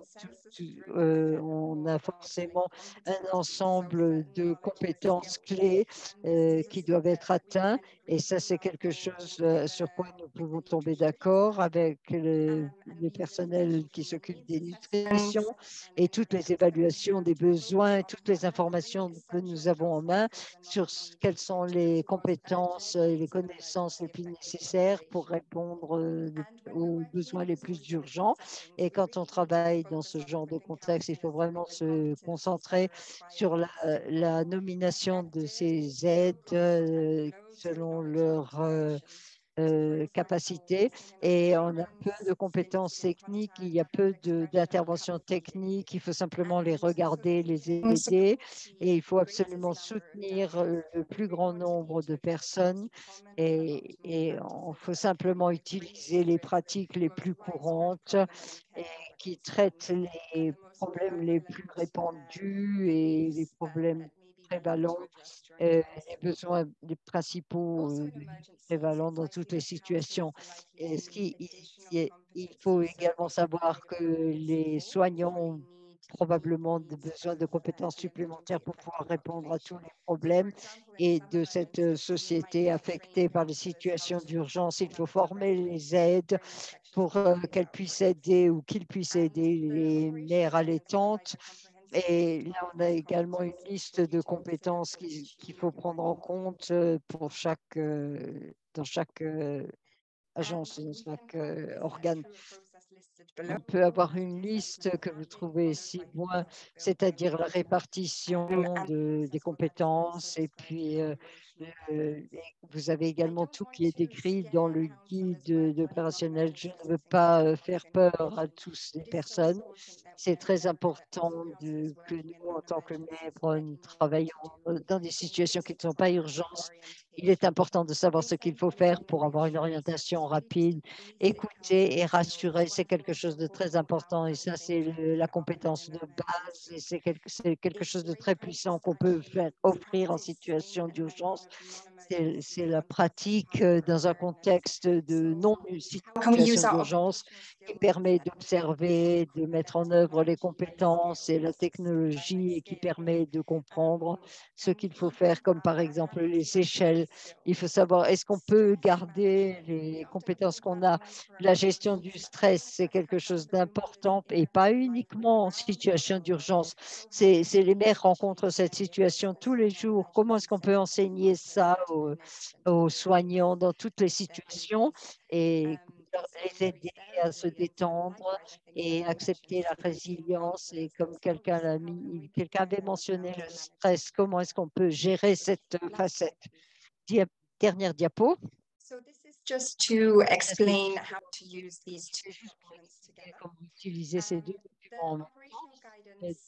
Euh, on a forcément un ensemble de compétences clés euh, qui doivent être atteints. Et ça, c'est quelque chose euh, sur quoi nous pouvons tomber d'accord personnel. avec le, engage qui needs des nutritions et toutes les évaluations des besoins, toutes les informations que nous avons en main sur quelles sont les compétences et les connaissances les plus nécessaires pour répondre aux besoins les plus urgents. Et quand on travaille dans ce genre de contexte, il faut vraiment se concentrer sur la, la nomination de ces aides euh, selon leur euh, euh, capacité et on a peu de compétences techniques, il y a peu d'interventions techniques, il faut simplement les regarder, les aider et il faut absolument soutenir euh, le plus grand nombre de personnes et, et on faut simplement utiliser les pratiques les plus courantes et qui traitent les problèmes les plus répandus et les problèmes euh, les besoins les principaux euh, prévalents dans toutes les situations. Et ce qui, il, il faut également savoir que les soignants ont probablement besoin de compétences supplémentaires pour pouvoir répondre à tous les problèmes et de cette euh, société affectée par les situations d'urgence. Il faut former les aides pour euh, qu'elles puissent aider ou qu'ils puissent aider les mères allaitantes. Et là, on a également une liste de compétences qu'il faut prendre en compte euh, pour chaque, euh, dans chaque euh, agence, dans chaque organe. On peut avoir une liste que vous trouvez ici, c'est-à-dire la répartition de, des compétences et puis euh, et vous avez également tout qui est décrit dans le guide opérationnel. Je ne veux pas euh, faire peur à tous les personnes. C'est très important de, que nous, en tant que maîtres, nous travaillons dans des situations qui ne sont pas urgences. Il est important de savoir ce qu'il faut faire pour avoir une orientation rapide. Écouter et rassurer, c'est quelque chose de très important et ça, c'est la compétence de base et c'est quelque, chose de très puissant qu'on peut faire, offrir en situation d'urgence. C'est c'est la pratique euh, dans un contexte de non-situation d'urgence qui permet d'observer, de mettre en œuvre les compétences et la technologie et qui permet de comprendre ce qu'il faut faire, comme par exemple les échelles. Il faut savoir, est-ce qu'on peut garder les compétences qu'on a? La gestion du stress, c'est quelque chose d'important et pas uniquement en situation d'urgence. C'est les mères rencontrent cette situation tous les jours. Comment est-ce qu'on peut enseigner ça aux, aux soignants dans toutes les situations et les aider à se détendre et accepter la résilience. Et comme quelqu'un l'a mis, quelqu'un avait mentionné le stress, comment est-ce qu'on peut gérer cette facette? Dia- dernière diapo. So this is just to explain how to use these two documents together. comment utiliser ces deux Um, documents en même temps.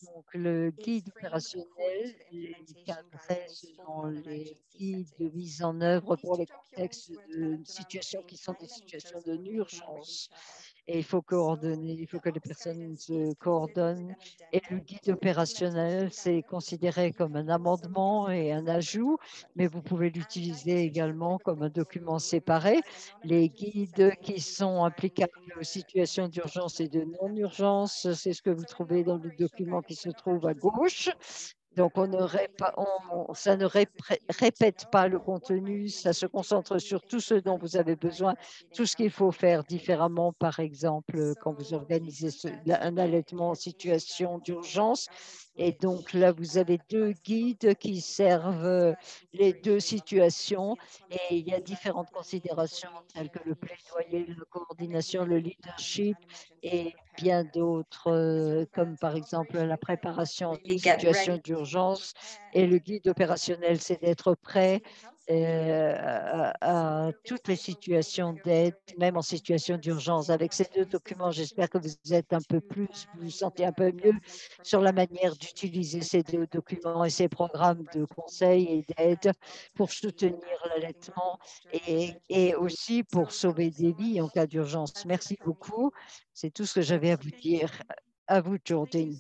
Donc, le guide opérationnel guidelines selon les guides de mise en œuvre pour les contextes de situations qui sont des situations de urgence. Et il faut coordonner, il faut que les personnes se coordonnent. Et le guide opérationnel, c'est considéré comme un amendement et un ajout, mais vous pouvez l'utiliser également comme un document séparé. Les guides qui sont applicables aux situations d'urgence et de non-urgence, c'est ce que vous trouvez dans le document qui se trouve à gauche. Donc, on ne répa- on- ça ne répète pas le contenu, ça se concentre sur tout ce dont vous avez besoin, tout ce qu'il faut faire différemment, par exemple, quand vous organisez un allaitement en situation d'urgence. Et donc là, vous avez deux guides qui servent euh, les deux situations et il y a différentes considérations telles que le plaidoyer, la coordination, le leadership et bien d'autres, euh, comme par exemple la préparation des situations d'urgence. Et le guide opérationnel, c'est d'être prêt à, à toutes les situations d'aide, même en situation d'urgence. Avec ces deux documents, j'espère que vous êtes un peu plus, vous vous sentez un peu mieux sur la manière d'utiliser ces deux documents et ces programmes de conseil et d'aide pour soutenir l'allaitement et, et aussi pour sauver des vies en cas d'urgence. Merci beaucoup. C'est tout ce que j'avais à vous dire. À vous, Jordan.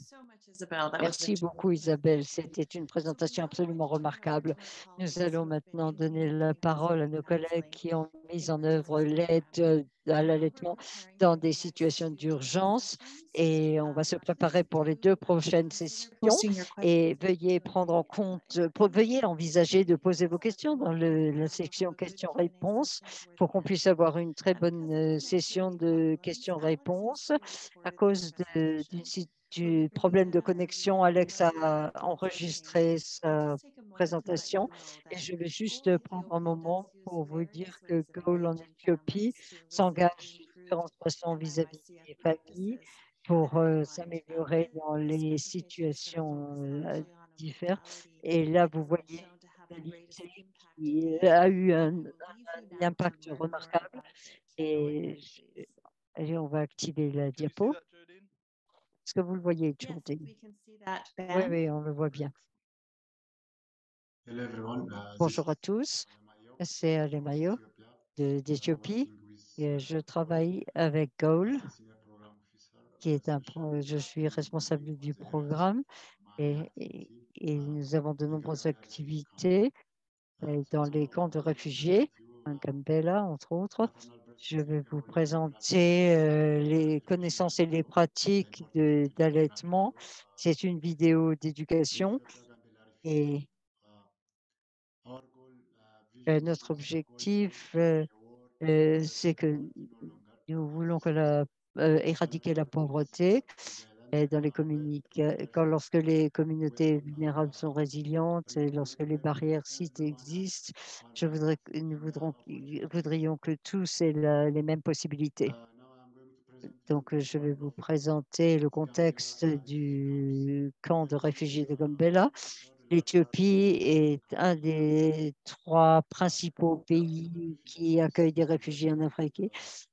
Merci beaucoup, Isabelle. C'était une présentation absolument remarquable. Nous allons maintenant donner la parole à nos collègues qui ont mis en œuvre l'aide euh, à l'allaitement dans des situations d'urgence et on va se préparer pour les deux prochaines sessions. Et veuillez prendre en compte, pour- veuillez envisager de poser vos questions dans le- la section questions-réponses pour qu'on puisse avoir une très bonne euh, session de questions-réponses. À cause d'une si- du problème de connexion, Alex a enregistré sa présentation et je vais juste prendre un moment pour vous dire que Goal en Éthiopie s'engage de différentes façons vis-à-vis des familles pour euh, s'améliorer dans les situations euh, diverses. Et là, vous voyez qui a eu un, impact remarquable. Et, et on va activer la diapo. Est-ce que vous le voyez, Jordan? Oui, oui, on le voit bien. Hello everyone. Uh, Bonjour à tous, c'est de- Uh, d'Éthiopie uh, je Goal travaille avec program officer, qui uh, est un, je suis in responsable du programme et, et- Uh, nous avons de in nombreuses activités camp. euh, Uh, dans les camps de réfugiés, uh, Gambela, entre autres. Je vais vous présenter euh, les connaissances et les pratiques d'allaitement. C'est une vidéo d'éducation et uh, uh, euh, notre objectif, euh, c'est que nous voulons éradiquer la pauvreté dans les uh, barriers quand lorsque les communautés vulnérables sont résilientes et lorsque les barrières sites existent, je voudrais, nous voudrons, voudrions que tous aient les mêmes possibilités. Donc, euh, je vais vous présenter le contexte du camp de réfugiés de is L'Éthiopie est un des trois principaux pays qui accueillent des réfugiés en Afrique.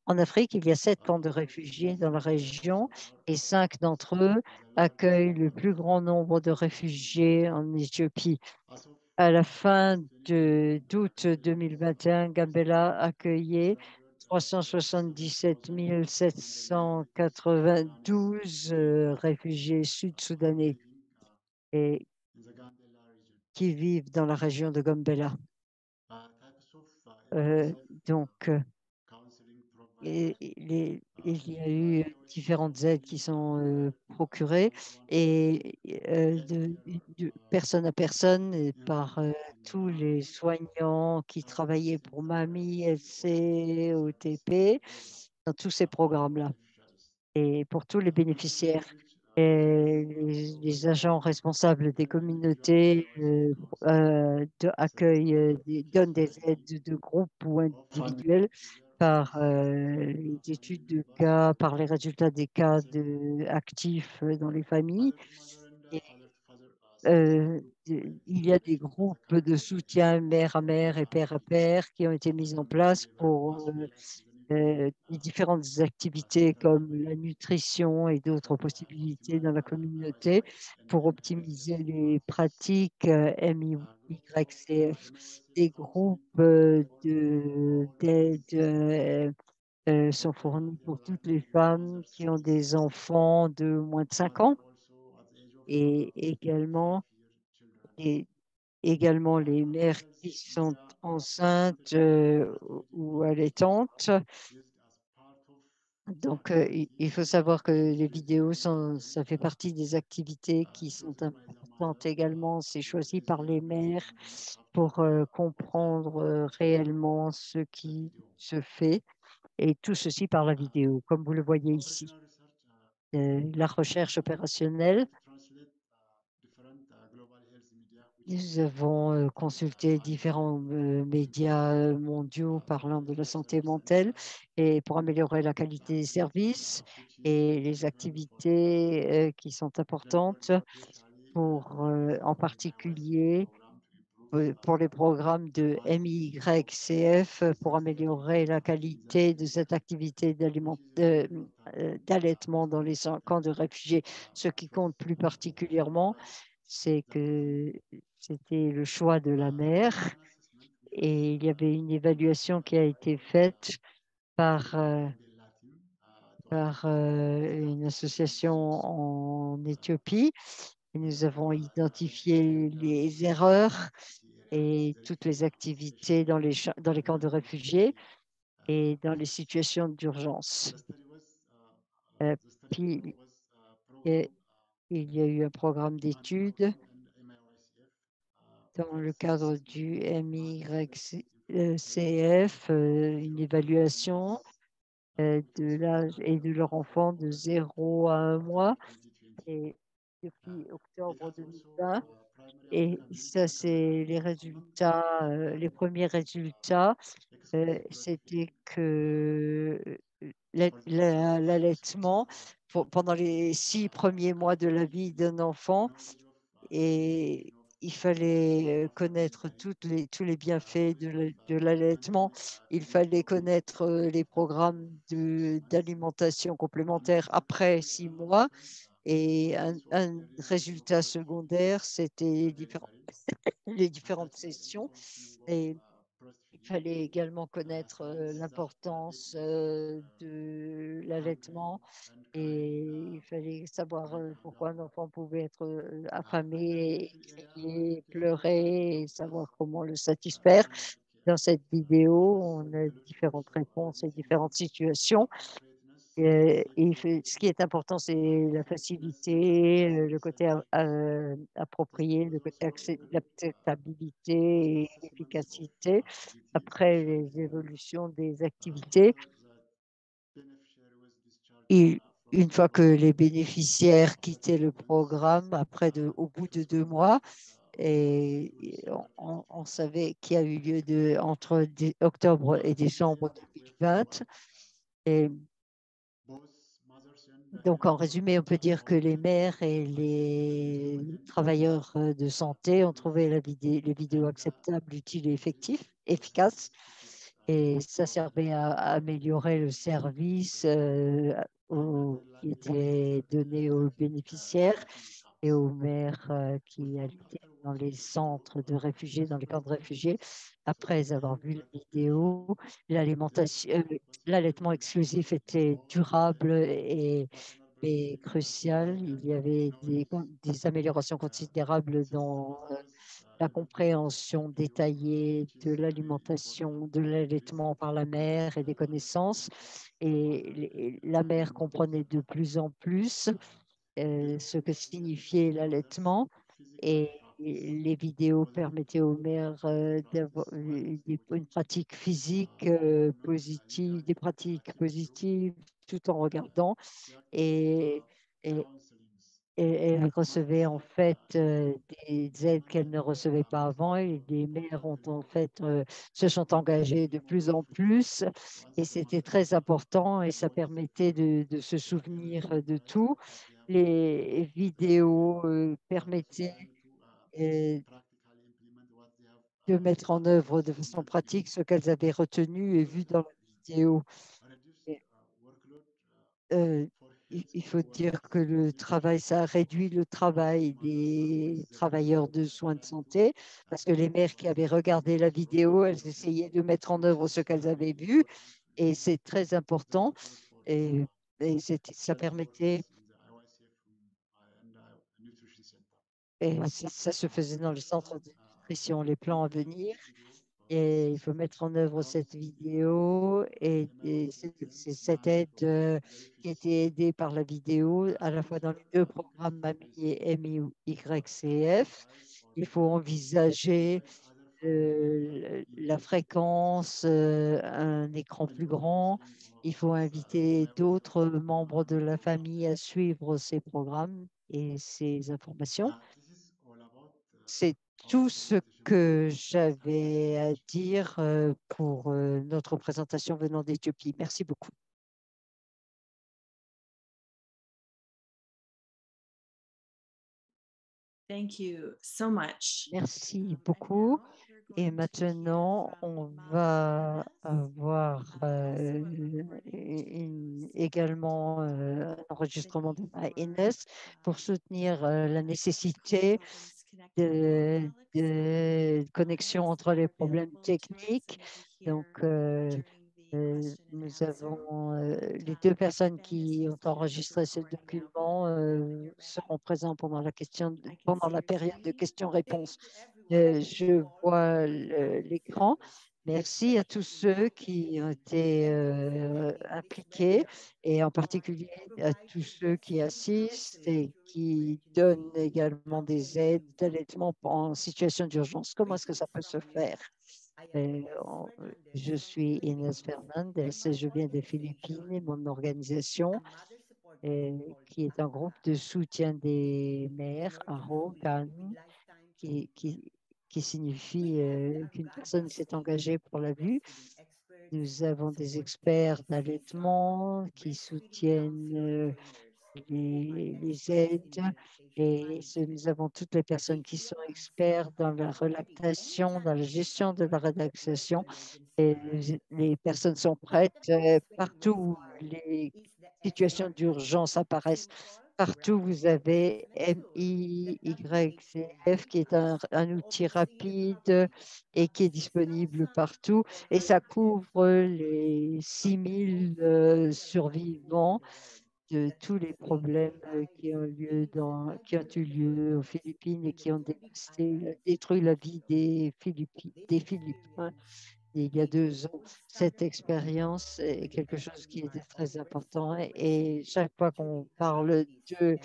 En Afrique, il y a sept camps de réfugiés dans la région et cinq d'entre eux accueillent le plus grand nombre de réfugiés en Éthiopie. À la fin d'août 2021, Gambela accueillait 377 792 euh, réfugiés sud-soudanais et qui vivent dans la région de Gambela. Euh, donc, euh, il y a eu différentes aides qui sont euh, procurées et de, personne à personne par tous les soignants qui travaillaient pour MAMI, LC, OTP, dans tous ces programmes-là et pour tous les bénéficiaires. Les, agents responsables des communautés euh, euh, euh, donnent des aides de groupe ou individuelles par euh, les études de cas, par les résultats des cas actifs dans les familles. Il y a des groupes de soutien mère à mère et père à père qui ont été mis en place pour les différentes activités comme la nutrition et d'autres possibilités dans la communauté pour optimiser les pratiques euh, MIYCF. Des groupes euh, de- d'aide euh, euh, sont fournis pour toutes les femmes qui ont des enfants de moins de 5 ans et également, et également les mères qui sont enceintes euh, ou allaitantes. Donc, euh, il- faut savoir que les vidéos, ça fait partie des activités qui sont importantes également. C'est choisi par les mères pour euh, comprendre réellement ce qui se fait et tout ceci par la vidéo, comme vous le voyez ici. La recherche opérationnelle, nous avons consulté différents médias mondiaux parlant de la santé mentale et pour améliorer la qualité des services et les activités qui sont importantes pour, en particulier, pour les programmes de MIYCF pour améliorer la qualité de cette activité d'allaitement dans les camps de réfugiés. Ce qui compte plus particulièrement, c'est que c'était le choix de la mère et il y avait une évaluation qui a été faite par, euh, euh, une association en Éthiopie. Nous avons identifié les erreurs et toutes les activités dans les, camps de réfugiés et dans les situations d'urgence. Euh, puis, il y a eu un programme d'études dans le cadre du MYCF, euh, une évaluation euh, de l'âge et de leur enfant de 0 à 1 mois et depuis octobre 2020. Et ça, c'est les résultats, euh, les premiers résultats, c'était que l'ai- la- l'allaitement pendant les six premiers mois de la vie d'un enfant et il fallait connaître toutes les, tous les bienfaits de la- de l'allaitement. Il fallait connaître euh, les programmes d'alimentation complémentaire après six mois. Et un, résultat secondaire, c'était les, (coughs) différentes sessions. Il fallait également connaître euh, l'importance euh, de l'allaitement et il fallait savoir euh, pourquoi un enfant pouvait être affamé, crier, pleurer et savoir comment le satisfaire. Dans cette vidéo, on a différentes réponses et différentes situations. Et, ce qui est important, c'est la facilité, euh, le côté a- euh, approprié, le côté l'acceptabilité et l'efficacité. Après les évolutions des activités, et une fois que les bénéficiaires quittaient le programme, après de, au bout de deux mois, et on, on- savait qu'il y a eu lieu de, entre octobre et décembre 2020. Et donc, en résumé, on peut dire que les mères et les travailleurs euh, de santé ont trouvé la vidé- les vidéos acceptables, utiles et efficaces. Et ça servait à, améliorer le service euh, qui était donné aux bénéficiaires et aux mères euh, qui habitaient dans les centres de réfugiés, dans les camps de réfugiés. Après avoir vu la vidéo, euh, l'allaitement exclusif était durable et, crucial. Il y avait des, améliorations considérables dans euh, la compréhension détaillée de l'alimentation, de l'allaitement par la mère et des connaissances. Et la mère comprenait de plus en plus ce que signifiait l'allaitement et les vidéos permettaient aux mères euh, d'avoir euh, une pratique physique euh, positive, des pratiques positives tout en regardant et, et, et elle recevait en fait euh, des aides qu'elle ne recevait pas avant et les maires ont en fait euh, se sont engagés de plus en plus et c'était très important et ça permettait de se souvenir de tout. Les vidéos euh, permettaient euh, de mettre en œuvre de façon pratique ce qu'elles avaient retenu et vu dans la vidéo. Euh, il faut dire que le travail, ça a réduit le travail des travailleurs de soins de santé parce que les mères qui avaient regardé la vidéo, elles essayaient de mettre en œuvre ce qu'elles avaient vu et c'est très important et, ça permettait et ça, se faisait dans le centre de nutrition, les plans à venir il faut mettre en œuvre cette vidéo et, cette aide euh, qui a été aidée par la vidéo à la fois dans les deux programmes MAMI et MIYCF. Il faut envisager euh, la fréquence, euh, un écran plus grand. Il faut inviter d'autres membres de la famille à suivre ces programmes et ces informations. C'est tout ce que j'avais à dire euh, pour euh, notre présentation venant d'Éthiopie. Merci beaucoup. Thank you so much. Merci beaucoup. Et maintenant, on va avoir euh, une- également euh, un enregistrement de Inès pour soutenir euh, la nécessité de, de connexion entre les problèmes techniques. Donc, euh, euh, nous avons euh, les deux personnes qui ont enregistré ce document euh, seront présents pendant la question, pendant la période de questions-réponses. Euh, je vois le- l'écran. Merci à tous ceux qui ont été euh, impliqués et en particulier à tous ceux qui assistent et qui donnent également des aides d'allaitement en situation d'urgence. Comment est-ce que ça peut se faire? Euh, je suis Inès Fernandez et je viens des Philippines et mon organisation euh, qui est un groupe de soutien des mères à Rogan qui, qui, qui signifie euh, qu'une personne s'est engagée pour la vue. Nous avons des experts d'allaitement qui soutiennent euh, les, les aides et nous avons toutes les personnes qui sont experts dans la relactation, dans la gestion de la relaxation. Et les- les personnes sont prêtes euh, partout où les situations d'urgence apparaissent. Partout, vous avez MIYCF qui est un, outil rapide et qui est disponible partout. Et ça couvre les 6000 euh, survivants de tous les problèmes euh, qui ont, eu lieu aux Philippines et qui ont détruit la vie des, Philippi- des Philippins il y a deux ans. Cette expérience est quelque chose qui était très important et, chaque fois qu'on parle de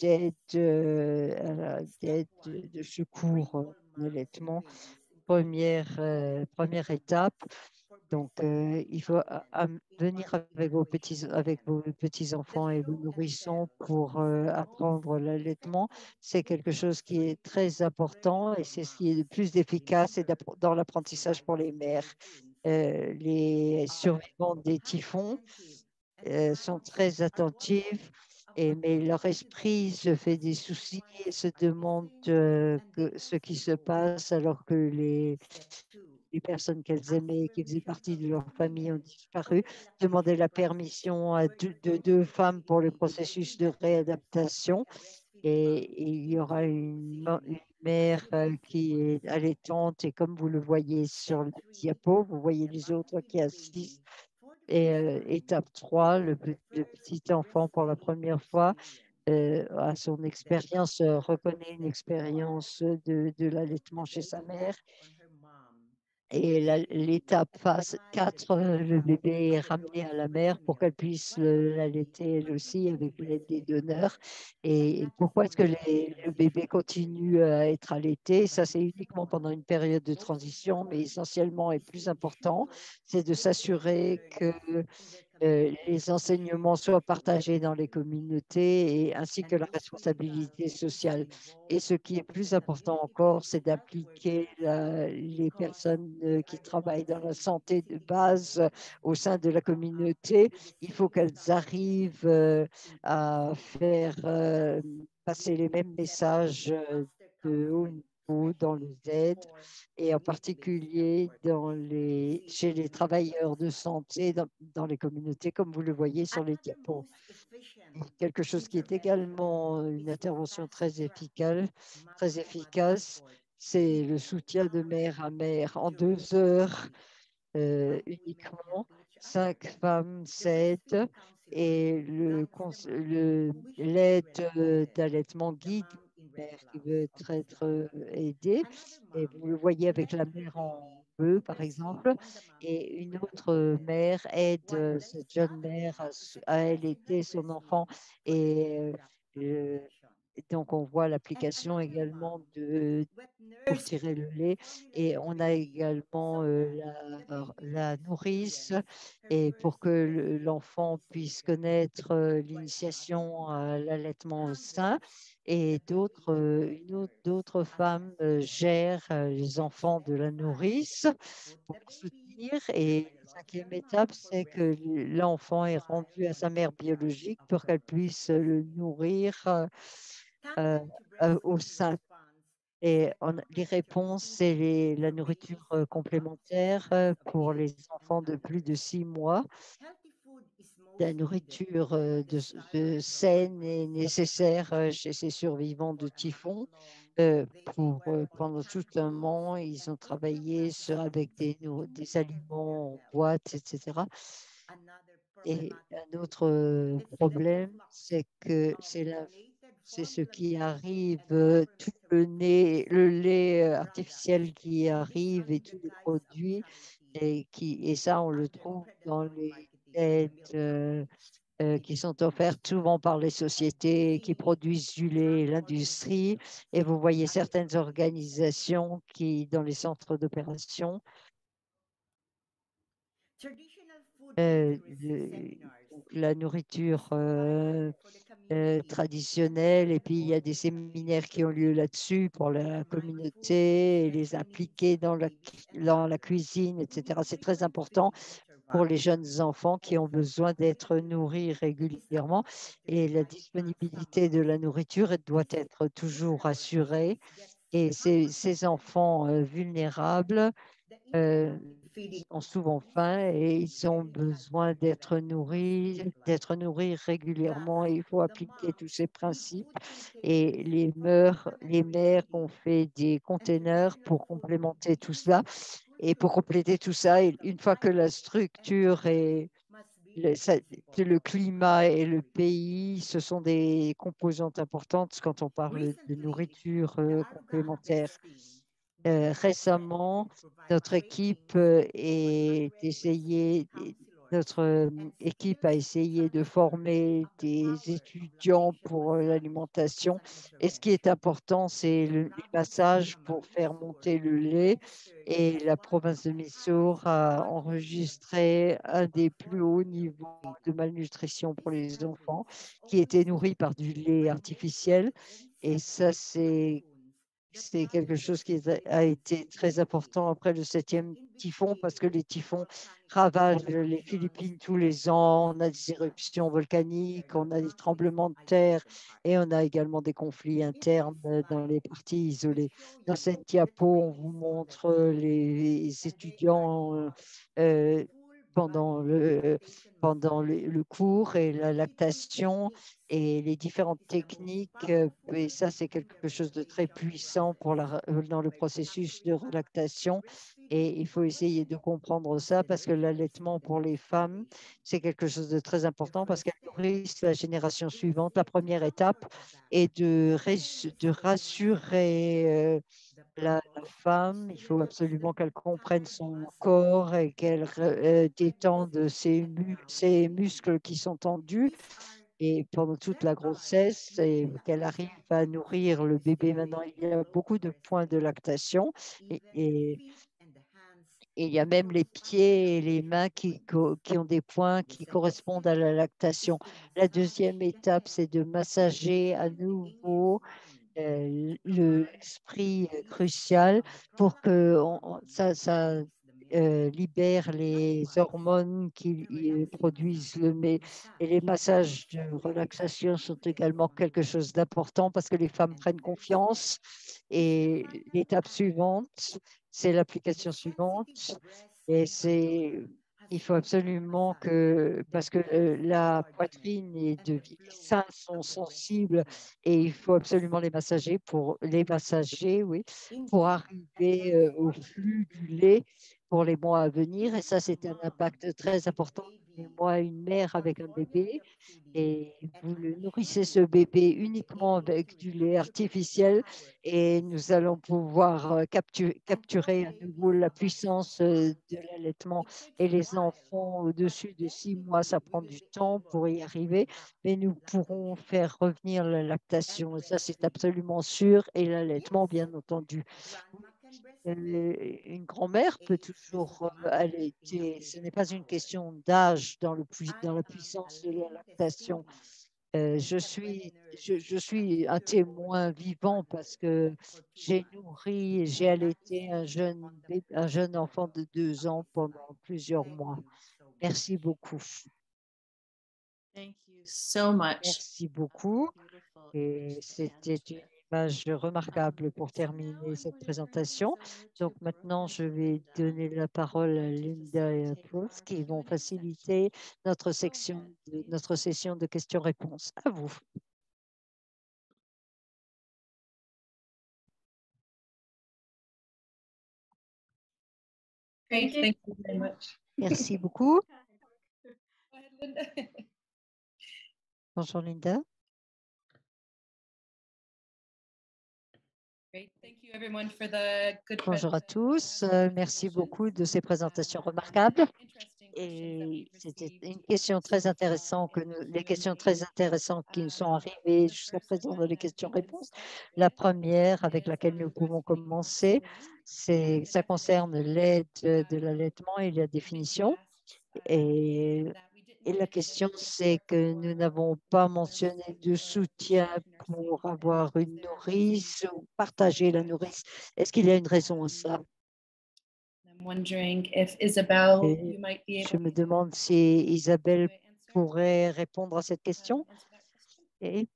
d'aide euh, de, secours euh, en allaitement, première, euh, première étape. Donc, euh, il faut am- venir avec vos petits, avec vos petits enfants et vos nourrissons pour euh, apprendre l'allaitement. C'est quelque chose qui est très important et c'est ce qui est le plus efficace dans l'apprentissage pour les mères. Euh, les survivants des typhons euh, sont très attentifs, et, mais leur esprit se fait des soucis et se demande euh, ce qui se passe alors que les, les personnes qu'elles aimaient, qui faisaient partie de leur famille, ont disparu, demander la permission à deux, de deux femmes pour le processus de réadaptation. Et, et il y aura une, mère euh, qui est allaitante et comme vous le voyez sur le diapo, vous voyez les autres qui assistent. Et euh, étape 3, le, pe- le petit enfant pour la première fois euh, a son expérience, euh, reconnaît une expérience de, de l'allaitement chez sa mère. Et l'étape phase 4, euh, le bébé est ramené à la mère pour qu'elle puisse le- l'allaiter elle aussi avec l'aide des donneurs. Et pourquoi est-ce que le bébé continue à être allaité? Ça, c'est uniquement pendant une période de transition, mais essentiellement et plus important, c'est de s'assurer que euh, les enseignements soient partagés dans les communautés et ainsi que la responsabilité sociale. Et ce qui est plus important encore, c'est d'appliquer les personnes euh, qui travaillent dans la santé de base euh, au sein de la communauté. Il faut qu'elles arrivent à faire passer les mêmes messages de haut niveau dans les aides et en particulier dans les, chez les travailleurs de santé dans, dans les communautés, comme vous le voyez sur les diapos. Quelque chose qui est également une intervention très efficace, très efficace, c'est le soutien de mère à mère en deux heures euh, uniquement. Cinq femmes s'aident et le cons- le- l'aide euh, d'allaitement guide mère qui veut être, euh, aidée. Et vous le voyez avec la mère en bleu, par exemple. Et une autre mère aide euh, cette jeune mère à, à allaiter son enfant. Et euh, donc, on voit l'application également de pour tirer le lait. Et on a également euh, la, la nourrice et pour que le- l'enfant puisse connaître euh, l'initiation à l'allaitement au sein. Et d'autres euh, femmes euh, gèrent euh, les enfants de la nourrice pour soutenir. Et la cinquième étape, c'est que l'enfant est rendu à sa mère biologique pour qu'elle puisse le nourrir au sein. Et les réponses, c'est la nourriture complémentaire pour les enfants de plus de six mois. La nourriture euh, saine est nécessaire euh, chez ces survivants de typhon. Euh, pour, pendant tout un moment, ils ont travaillé avec des, des aliments en boîte, etc. Et un autre problème, c'est que c'est ce qui arrive, tout le nez, le lait artificiel qui arrive et tous les produits, et, qui, et ça, on le trouve dans les euh, euh, qui sont offertes souvent par les sociétés qui produisent du lait, l'industrie. Et vous voyez certaines organisations qui, dans les centres d'opération, euh, la nourriture traditionnelle et puis il y a des séminaires qui ont lieu là-dessus pour la communauté et les cu- dans la cuisine, etc. C'est très important pour les jeunes enfants qui ont besoin d'être nourris régulièrement et la disponibilité de la nourriture doit être toujours assurée. Et ces, ces enfants euh, vulnérables euh, ont souvent faim et ils ont besoin d'être nourris, d'être nourris régulièrement et il faut appliquer tous ces principes. Et les mœurs, les mères ont fait des containers pour complémenter tout cela. Et pour compléter tout ça, une fois que la structure et le, climat et le pays, ce sont des composantes importantes quand on parle de nourriture euh, complémentaire. Euh, récemment, notre équipe euh, est essayé, notre équipe a essayé de former des étudiants pour l'alimentation. Et ce qui est important, c'est le, les massages pour faire monter le lait. Et la province de Mysore a enregistré un des plus hauts niveaux de malnutrition pour les enfants qui étaient nourris par du lait artificiel. Et ça, c'est c'est quelque chose qui a été très important après le septième typhon parce que les typhons ravagent les Philippines tous les ans. On a des éruptions volcaniques, on a des tremblements de terre et on a également des conflits internes dans les parties isolées. Dans cette diapo, on vous montre les étudiants euh, euh, pendant le, pendant le, cours et la lactation et les différentes techniques. euh, Et ça, c'est quelque chose de très puissant pour la, euh, dans le processus de lactation. Et il faut essayer de comprendre ça parce que l'allaitement pour les femmes, c'est quelque chose de très important parce qu'elles nourrissent la génération suivante. La première étape est de, de rassurer euh, la, femme. Il faut absolument qu'elle comprenne son corps et qu'elle euh, détende ses, mu- ses muscles qui sont tendus et pendant toute la grossesse et qu'elle arrive à nourrir le bébé. Maintenant, il y a beaucoup de points de lactation et, il y a même les pieds et les mains qui, qui ont des points qui correspondent à la lactation. La deuxième étape, c'est de massager à nouveau l'esprit euh, crucial pour que ça, ça euh, libère les hormones qui produisent le mais et les massages de relaxation sont également quelque chose d'important parce que les femmes prennent confiance et l'étape suivante, c'est l'application suivante et c'est il faut absolument que, parce que euh, la poitrine et de seins sont sensibles et il faut absolument les massager pour les massager, oui, pour arriver euh, au flux du lait pour les mois à venir. Et ça, c'est un impact très important. Moi, une mère avec un bébé, et vous le nourrissez ce bébé uniquement avec du lait artificiel et nous allons pouvoir euh, captu- capturer à nouveau la puissance euh, de l'allaitement et les enfants au-dessus de six mois, ça prend du temps pour y arriver, mais nous pourrons faire revenir la lactation. Ça, c'est absolument sûr. Et l'allaitement, bien entendu. Une grand-mère peut toujours euh, allaiter. Ce n'est pas une question d'âge dans, le pui- dans la puissance de la lactation. Euh, je, suis, je, je suis un témoin vivant parce que j'ai nourri, et j'ai allaité un jeune, bé- un jeune enfant de deux ans pendant plusieurs mois. Merci beaucoup. Thank you so much. Merci beaucoup. Et c'était une image remarquable pour terminer cette présentation. Donc maintenant, je vais donner la parole à Linda et à Prof qui vont faciliter notre section, de- notre session de questions-réponses. À vous. Great. Thank you very much. Merci beaucoup. (laughs) (laughs) Bonjour Linda. Bonjour à tous. Euh, Merci beaucoup de ces présentations remarquables. Et c'était une question très intéressante que nous, les questions très intéressantes qui nous sont Um, arrivées jusqu'à présent dans les questions-réponses. La première avec laquelle nous pouvons commencer, ça concerne l'aide euh, de l'allaitement et la définition. Et, et la question, c'est que nous n'avons pas mentionné de soutien pour avoir une nourrice ou partager la nourrice. Est-ce qu'il y a une raison à ça? I'm wondering if Isabel, Et you might be Je me demande si Isabelle pourrait répondre à cette question. Et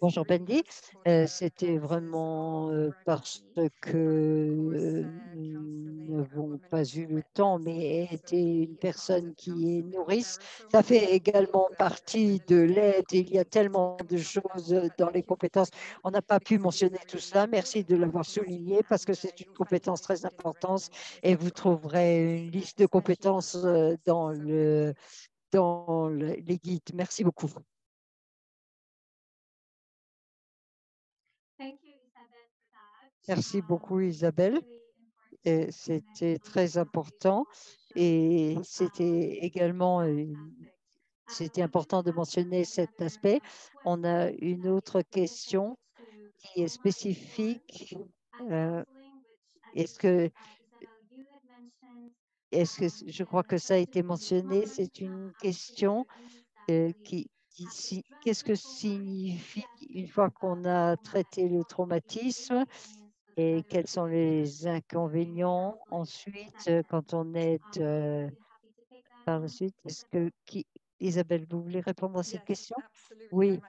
Bonjour Bendy, Euh, c'était vraiment euh, parce que euh, uh, nous n'avons pas eu le temps, mais était une personne qui est nourrice. Ça fait également uh, partie de l'aide. Il y a tellement de choses dans les compétences. On n'a pas pu mentionner tout cela. Merci de l'avoir souligné parce que c'est uh, une compétence très importante et vous trouverez une Uh, liste de compétences euh, dans, le, dans le- les guides. Merci beaucoup. Merci beaucoup Isabelle. C'était très important et c'était également une- c'était important de mentionner cet aspect. On a une autre question qui est spécifique. Euh, Est-ce que est-ce que je crois que ça a été mentionné C'est une question euh, qui, qu'est-ce que signifie une fois qu'on a traité le traumatisme et quels sont les inconvénients ensuite euh, quand on aide euh, par la suite? Est-ce que qui, Isabelle, vous voulez répondre à cette question? Oui,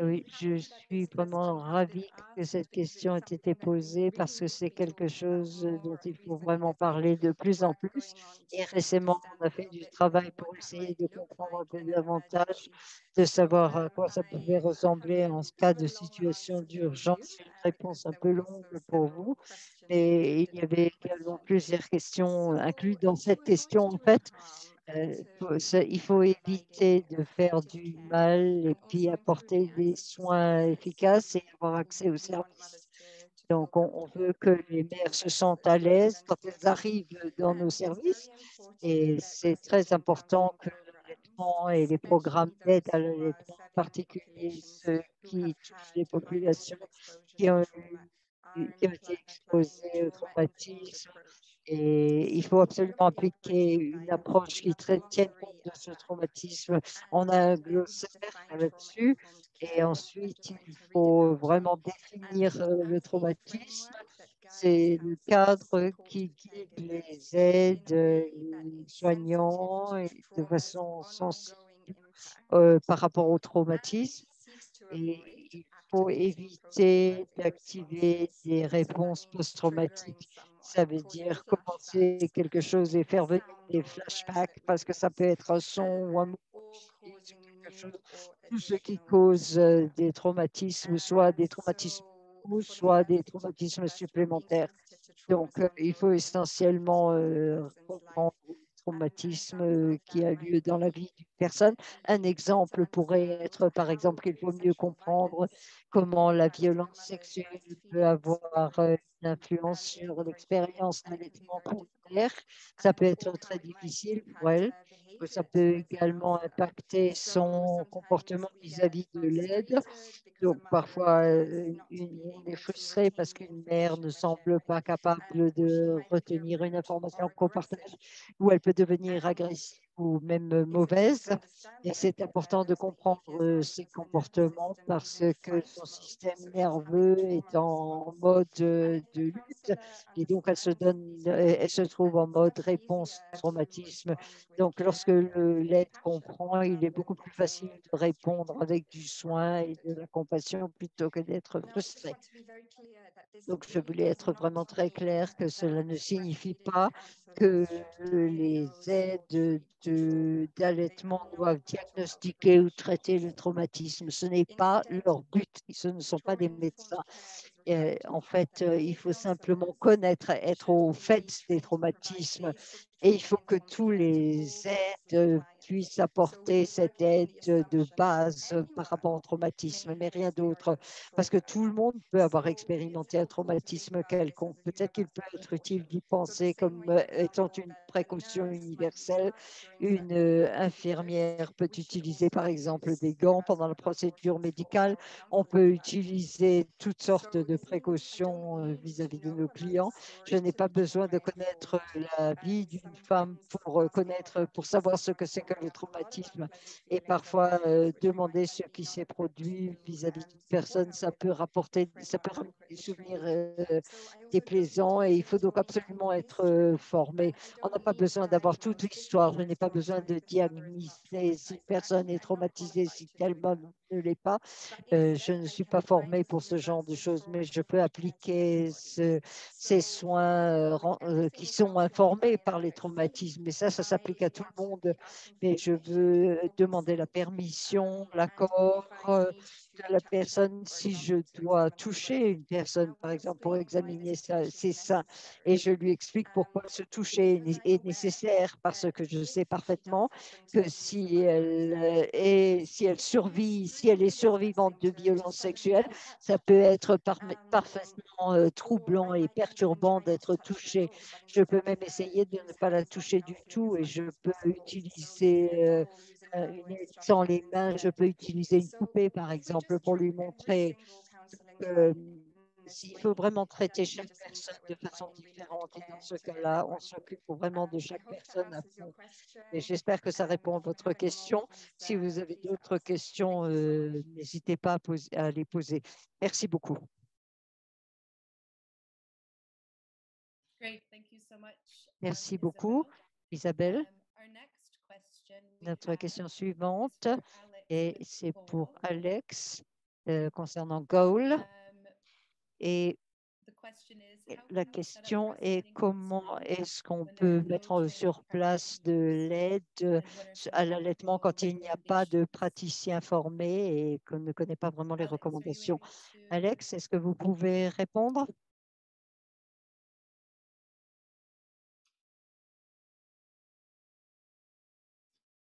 oui, je suis vraiment ravie que cette question ait été posée parce que c'est quelque chose dont more il faut vraiment parler de plus en plus. Et récemment, on a fait du travail pour essayer de comprendre un peu davantage, de savoir à um, quoi ça pouvait ressembler en cas de situation d'urgence, une réponse un peu longue pour vous. Mais il y avait également plusieurs questions incluses dans cette question, en fait. Euh, il faut éviter de faire du mal et puis apporter des soins efficaces et avoir accès aux services. Donc, on, veut que les mères se sentent à l'aise quand elles arrivent dans nos services. Et c'est très important que l'allaitement et les programmes d'aide à l'allaitement, en particulier ceux qui touchent les populations qui ont qui ont été exposés au traumatisme. Et il faut absolument appliquer une approche qui tienne compte de ce traumatisme. On a un glossaire là-dessus. Et ensuite, il faut vraiment définir euh, le traumatisme. C'est le cadre qui guide les aides, euh, les soignants de façon sensible euh, par rapport au traumatisme. Et il faut éviter d'activer des réponses post-traumatiques. Ça veut dire commencer quelque chose et faire venir des flashbacks parce que ça peut être un son ou un mot, tout ce qui cause euh, des traumatismes, soit des traumatismes ou soit des traumatismes supplémentaires. Donc, euh, il faut essentiellement euh, comprendre traumatisme euh, qui a lieu dans la vie d'une personne. Un exemple pourrait être, par exemple, qu'il faut mieux comprendre comment la violence sexuelle peut avoir euh, une influence sur l'expérience d'allaitement. Ça peut être très difficile pour elle. Ça peut également impacter son comportement vis-à-vis de l'aide. Donc, parfois, euh, on est frustré parce qu'une mère ne semble pas capable de retenir une information qu'on partage ou elle peut devenir agressive ou même mauvaise. Et c'est important de comprendre euh, ces comportements parce que son système nerveux est en mode euh, de lutte et donc elle se donne, euh, elle se trouve en mode réponse traumatisme. Donc lorsque l'aide comprend, il est beaucoup plus facile de répondre avec du soin et de la compassion plutôt que d'être frustré. Donc je voulais être vraiment très clair que cela ne signifie pas que les aides de- d'allaitement doivent diagnostiquer ou traiter le traumatisme. Ce n'est pas leur but. Ce ne sont pas des médecins. Euh, en fait, euh, il faut simplement connaître, être au fait des traumatismes et il faut que tous les aides euh, puissent apporter cette aide de base par rapport au traumatisme, mais rien d'autre. Parce que tout le monde peut avoir expérimenté un traumatisme quelconque. Peut-être qu'il peut être utile d'y penser comme étant une précaution universelle. Une infirmière peut utiliser, par exemple, des gants pendant la procédure médicale. On peut utiliser toutes sortes de précautions euh, vis-à-vis de nos clients. Je n'ai pas besoin de connaître la vie d'une femme pour euh, connaître, pour savoir ce que c'est que le traumatisme. Et parfois, euh, demander ce qui s'est produit vis-à-vis d'une personne, ça peut rapporter, ça peut des souvenirs euh, déplaisants et il faut donc absolument être euh, formé. On n'a pas besoin d'avoir toute l'histoire. Je n'ai pas besoin de diagnostiquer si une personne est traumatisée, si tellement ne l'est pas. Euh, je ne suis pas formée pour ce genre de choses, mais je peux appliquer ce- ces soins euh, euh, qui sont informés par les traumatismes. Et ça, ça s'applique à tout le monde. Mais je veux demander la permission, l'accord de la personne si je dois toucher une personne, par exemple, pour examiner sa- ses seins. Et je lui explique pourquoi ce toucher est né- est nécessaire, parce que je sais parfaitement que si elle, euh, est, si elle survit, si elle est survivante de violences sexuelles, ça peut être par- parfaitement euh, troublant et perturbant d'être touchée. Je peux même essayer de ne pas la toucher du tout et je peux utiliser euh, sans les mains, je peux utiliser une poupée, par exemple, pour lui montrer que s'il faut vraiment traiter chaque personne de façon différente. Et dans ce cas-là, on s'occupe vraiment de chaque personne à fond. Et j'espère que ça répond à votre question. Si vous avez d'autres questions, euh, n'hésitez pas à, poser- à les poser. Merci beaucoup. Merci beaucoup, Isabelle. Notre question suivante, et c'est pour Alex euh, concernant Goal. Et la question est comment est-ce qu'on peut mettre sur place de l'aide euh, à l'allaitement quand il n'y a pas de praticien formé et qu'on ne connaît pas vraiment les recommandations. Alex, est-ce que vous pouvez répondre?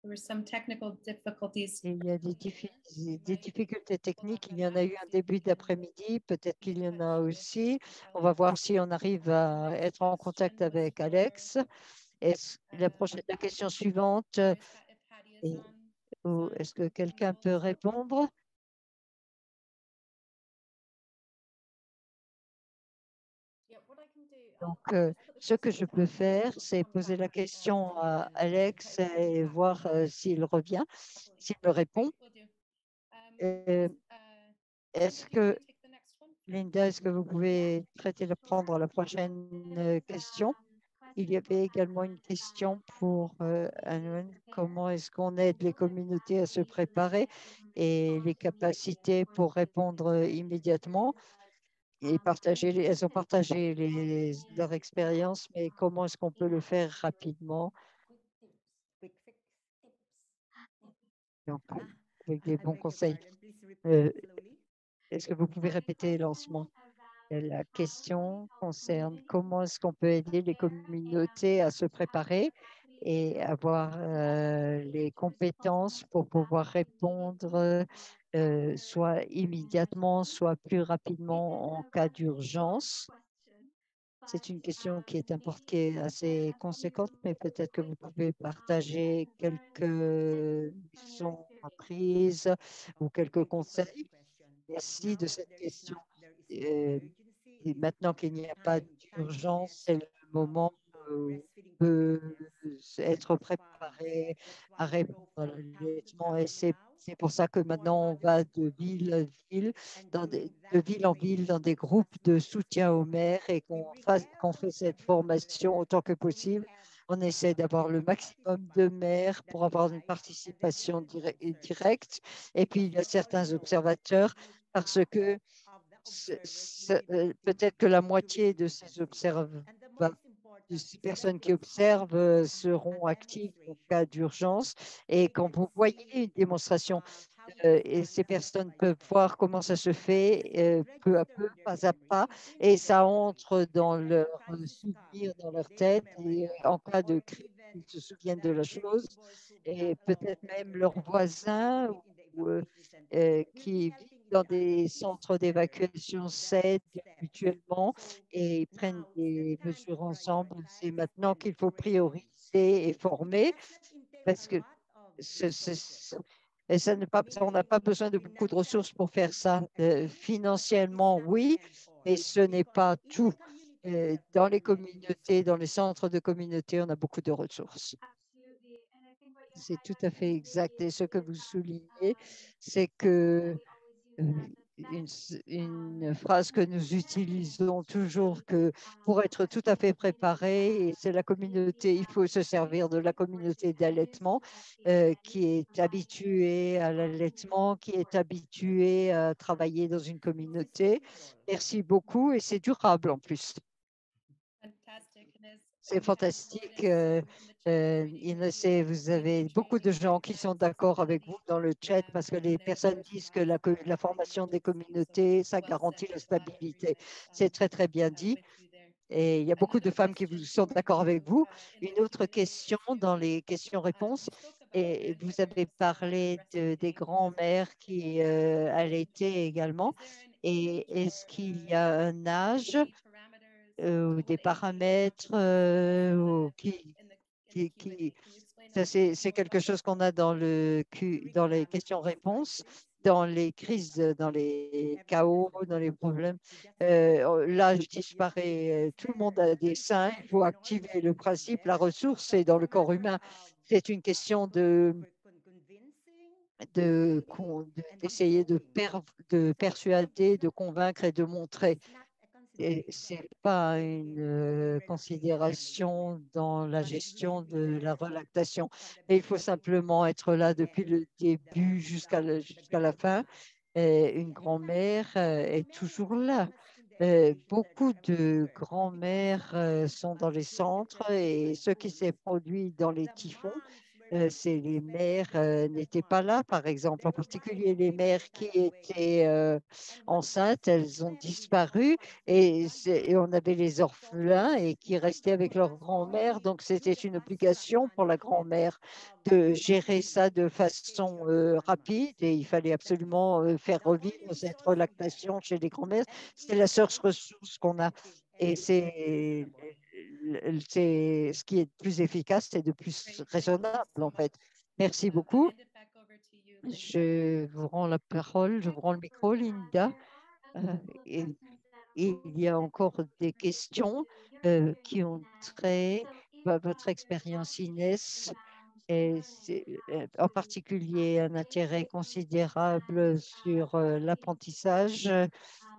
There were some technical difficulties. Il y a des, diffi- des difficultés techniques. Il y en a eu un début d'après-midi. Peut-être qu'il y en a aussi. On va voir si on arrive à être en contact avec Alex. Est-ce la prochaine, la question suivante, et- ou est-ce que quelqu'un peut répondre? Donc, euh, ce que je peux faire, c'est poser la question à Alex et voir euh, s'il revient, s'il me répond. Euh, Est-ce que, Linda, est-ce que vous pouvez traiter de prendre la prochaine question? Il y avait également une question pour euh. Comment est-ce qu'on aide les communautés à se préparer et les capacités pour répondre immédiatement? Et partager, les- elles ont partagé les, leur expérience, mais comment est-ce qu'on peut le faire rapidement? Donc, avec des bons conseils. Euh, Est-ce que vous pouvez répéter le lancement? Euh, La question concerne comment est-ce qu'on peut aider les communautés à se préparer et avoir euh, les compétences pour pouvoir répondre euh, soit immédiatement, soit plus rapidement en cas d'urgence. C'est une question qui est, import- qui est assez conséquente, mais peut-être que vous pouvez partager quelques leçons apprises ou quelques conseils. Merci de cette question. Euh, et maintenant qu'il n'y a pas d'urgence, c'est le moment peut être préparé à répondre. Et c'est pour ça que maintenant on va de ville à ville, de ville en ville, dans des groupes de soutien aux mères et qu'on fait cette formation autant que possible. On essaie d'avoir le maximum de mères pour avoir une participation dire- directe. Et puis, il y a certains observateurs parce que euh, peut-être que la moitié de ces observateurs, personnes qui observent euh, seront actives en cas d'urgence. Et quand vous voyez une démonstration, euh, ces personnes peuvent voir comment ça se fait euh, peu à peu, pas à pas, et ça entre dans leur souvenir, dans leur tête, en cas de crise, ils se souviennent de la chose, et peut-être même leurs voisins qui vivent dans des centres d'évacuation s'aident mutuellement et prennent des mesures ensemble. C'est maintenant qu'il faut prioriser et former parce que ça on n'a pas besoin de beaucoup de ressources pour faire ça. Euh, financièrement, oui, mais ce n'est pas tout. Euh, dans les communautés, dans les centres de communauté, on a beaucoup de ressources. C'est tout à fait exact. Et ce que vous soulignez, c'est que une, phrase que nous utilisons toujours, que pour être tout à fait préparé, c'est la communauté, il faut se servir de la communauté d'allaitement euh, qui est habituée à l'allaitement, qui est habituée à travailler dans une communauté. Merci beaucoup et c'est durable en plus. C'est fantastique. euh, euh, Inès, vous avez beaucoup de gens qui sont d'accord avec vous dans le chat parce que les personnes disent que la, formation des communautés, ça garantit la stabilité. C'est très, très bien dit. Et il y a beaucoup de femmes qui sont d'accord avec vous. Une autre question dans les questions-réponses. Et vous avez parlé de- des grands-mères qui euh, également. Et est-ce qu'il y a un âge ou des paramètres euh, ou qui, qui, qui- c'est quelque chose qu'on a dans, le, dans les questions-réponses, dans les crises, dans les chaos, dans les problèmes. Euh, L'âge disparaît, euh, tout le monde a des seins, il faut activer le principe, la ressource est dans le corps humain. C'est une question de de de- d'essayer de, per- de persuader, de convaincre et de montrer. Et c'est pas une euh, considération dans la gestion de la relactation. Mais il faut simplement être là depuis le début jusqu'à jusqu'à la fin. Et une grand-mère euh, est toujours là. Euh, beaucoup de grand-mères euh, sont dans les centres et ce qui s'est produit dans les typhons, euh, c'est les mères euh, n'étaient pas là, par exemple, en particulier les mères qui étaient euh, enceintes, elles ont disparu et, on avait les orphelins et qui restaient avec leur grand-mère. Donc, c'était une obligation pour la grand-mère de gérer ça de façon rapide et il fallait absolument faire revivre cette relactation chez les grand-mères. C'est la seule ressource qu'on a et c'est c'est ce qui est plus efficace et de plus raisonnable en fait. Merci beaucoup. Je vous rends la parole, je vous rends le micro, Linda. Euh, et il y a encore des questions euh, qui ont trait à votre expérience Inès et euh, en particulier un intérêt considérable sur euh, l'apprentissage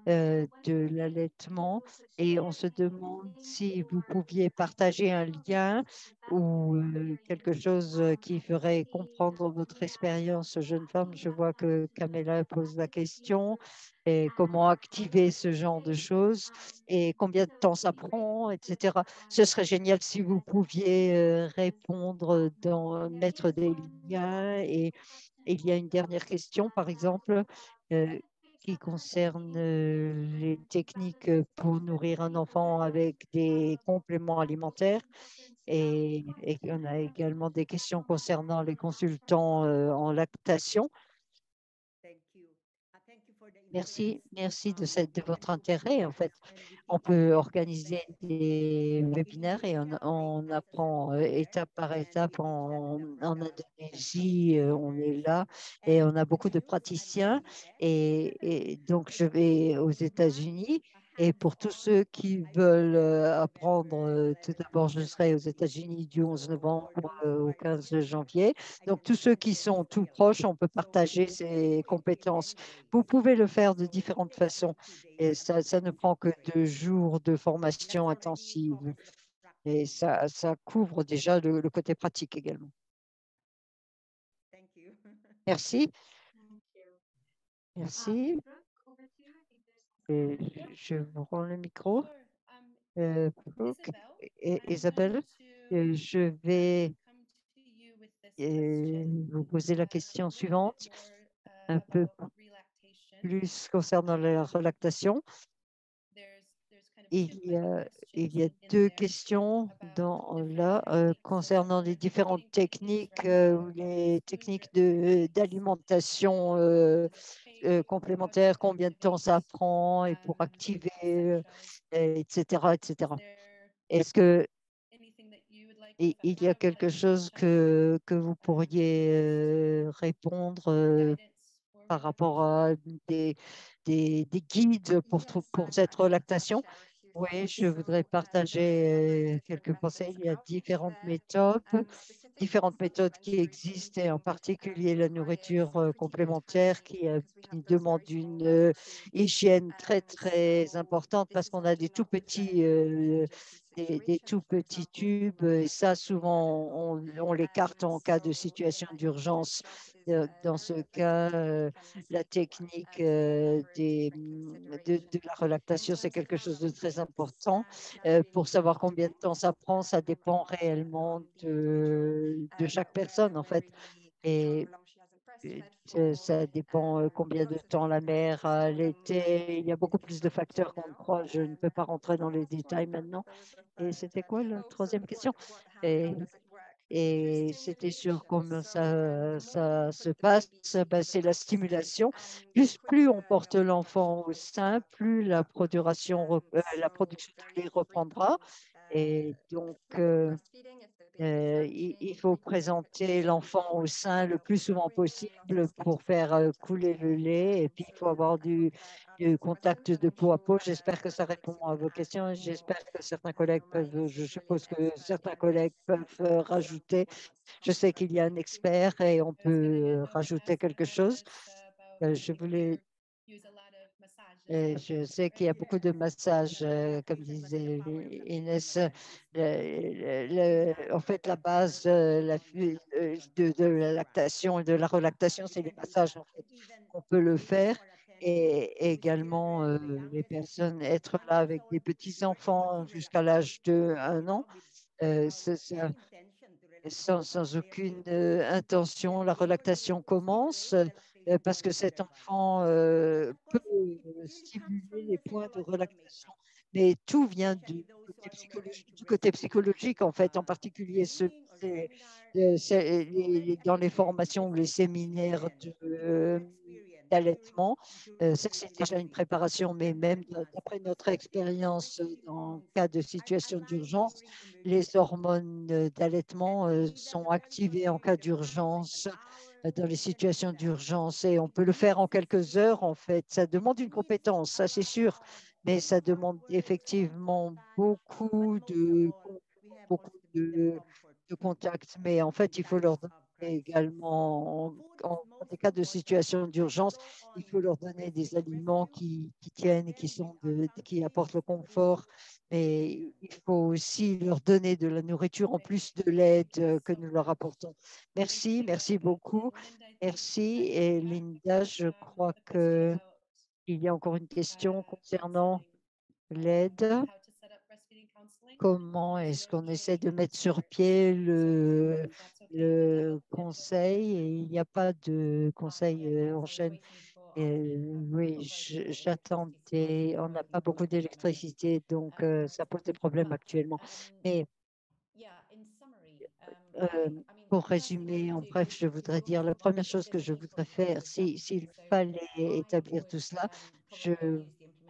euh, de l'allaitement et on se demande si vous pouviez partager un lien ou euh, quelque chose euh, qui ferait comprendre votre expérience jeune femme. Je vois que Camilla pose la question et comment activer ce genre de choses et combien de temps ça prend, etc. Ce serait génial si vous pouviez répondre, dans, mettre des liens. Et il y a une dernière question, par exemple, qui concerne euh, les techniques pour nourrir un enfant avec des compléments alimentaires. Et, et on a également des questions concernant les consultants euh, en lactation. Merci, merci de, cette, de votre intérêt. En fait, on peut organiser des webinaires et on, on apprend euh, étape par étape. En, en Indonésie, euh, on est là et on a beaucoup de praticiens. Et, et donc, je vais aux États-Unis. Et pour tous ceux qui veulent euh, apprendre, euh, tout d'abord, je serai aux États-Unis du 11 novembre euh, au 15 janvier. Donc, tous ceux qui sont tout proches, on peut partager ces compétences. Vous pouvez le faire de différentes façons. Et ça, ça ne prend que deux jours de formation intensive. Et ça, ça couvre déjà le, le côté pratique également. Merci. Merci. Et je vous rends le micro. Euh, Brooke et Isabelle, euh, je vais euh, vous poser la question suivante, un peu plus concernant la relactation. Il y a, il y a deux questions dans, là euh, concernant les différentes techniques euh, les techniques de- d'alimentation euh, euh, complémentaire, combien de temps ça prend et pour activer, euh, etc., etc. Est-ce que il y a quelque chose que, que vous pourriez euh, répondre par rapport à des, des, des guides pour, pour cette relactation? Oui, je voudrais partager quelques conseils. Il y a différentes méthodes, différentes méthodes qui existent, et en particulier la nourriture euh, complémentaire qui, euh, qui demande une euh, hygiène très, très importante parce qu'on a des tout petits, des, des tout petits tubes et ça, souvent, on, on l'écarte en cas de situation d'urgence. Euh, Dans ce cas, euh, la technique des, de, de la relactation, c'est quelque chose de très important. Euh, pour savoir combien de temps ça prend, ça dépend réellement de, de chaque personne, en fait. Et ça dépend euh, combien de temps la mère a allaité. Il y a beaucoup plus de facteurs qu'on ne croit. Je ne peux pas rentrer dans les détails maintenant. Et c'était quoi la troisième question? Et, et c'était sur comment ça, ça se passe. Ben, c'est la stimulation. Plus, plus on porte l'enfant au sein, plus la production, euh, la production de lait reprendra. Et donc, euh, euh, il, faut présenter l'enfant au sein le plus souvent possible pour faire euh, couler le lait. Et puis, il faut avoir du, du contact de peau à peau. J'espère que ça répond à vos questions. J'espère que certains collègues peuvent, je suppose que certains collègues peuvent euh, rajouter. Je sais qu'il y a un expert et on peut rajouter quelque chose. Je voulais et je sais qu'il y a beaucoup de massages, euh, comme disait Inès. Le- le- le- en fait, la base euh, la euh, de, de la lactation et de la relactation, c'est les massages. En fait. On peut le faire et également euh, les personnes être là avec des petits-enfants jusqu'à l'âge de un an. euh, sans, sans aucune euh, intention, la relactation commence euh, parce que cet enfant euh, peut euh, stimuler les points de relactation. Mais tout vient du côté psychologique, en fait, en particulier euh, dans les formations ou les séminaires de, euh, d'allaitement. Euh, ça, c'est déjà une préparation, mais même d'après notre expérience en cas de situation d'urgence, les hormones euh, d'allaitement euh, sont activées en cas d'urgence euh, dans les situations d'urgence et on peut le faire en quelques heures en fait. Ça demande une compétence, ça c'est sûr, mais ça demande effectivement beaucoup de, beaucoup de, de contacts. Mais en fait, il faut leur donner également, en, cas de situation d'urgence, il faut leur donner des aliments qui, tiennent, qui, sont qui apportent le confort. Mais il faut aussi leur donner de la nourriture en plus de l'aide euh, que nous leur apportons. Merci, merci beaucoup. Merci. Et Linda, je crois que il y a encore une question concernant l'aide. Comment est-ce qu'on essaie de mettre sur pied le, le conseil et il n'y a pas de conseil euh, en chaîne. Et, oui, j'attendais. On n'a pas beaucoup d'électricité, donc euh, ça pose des problèmes actuellement. Mais euh, pour résumer, en bref, je voudrais dire la première chose que je voudrais faire, si- s'il fallait établir tout cela, je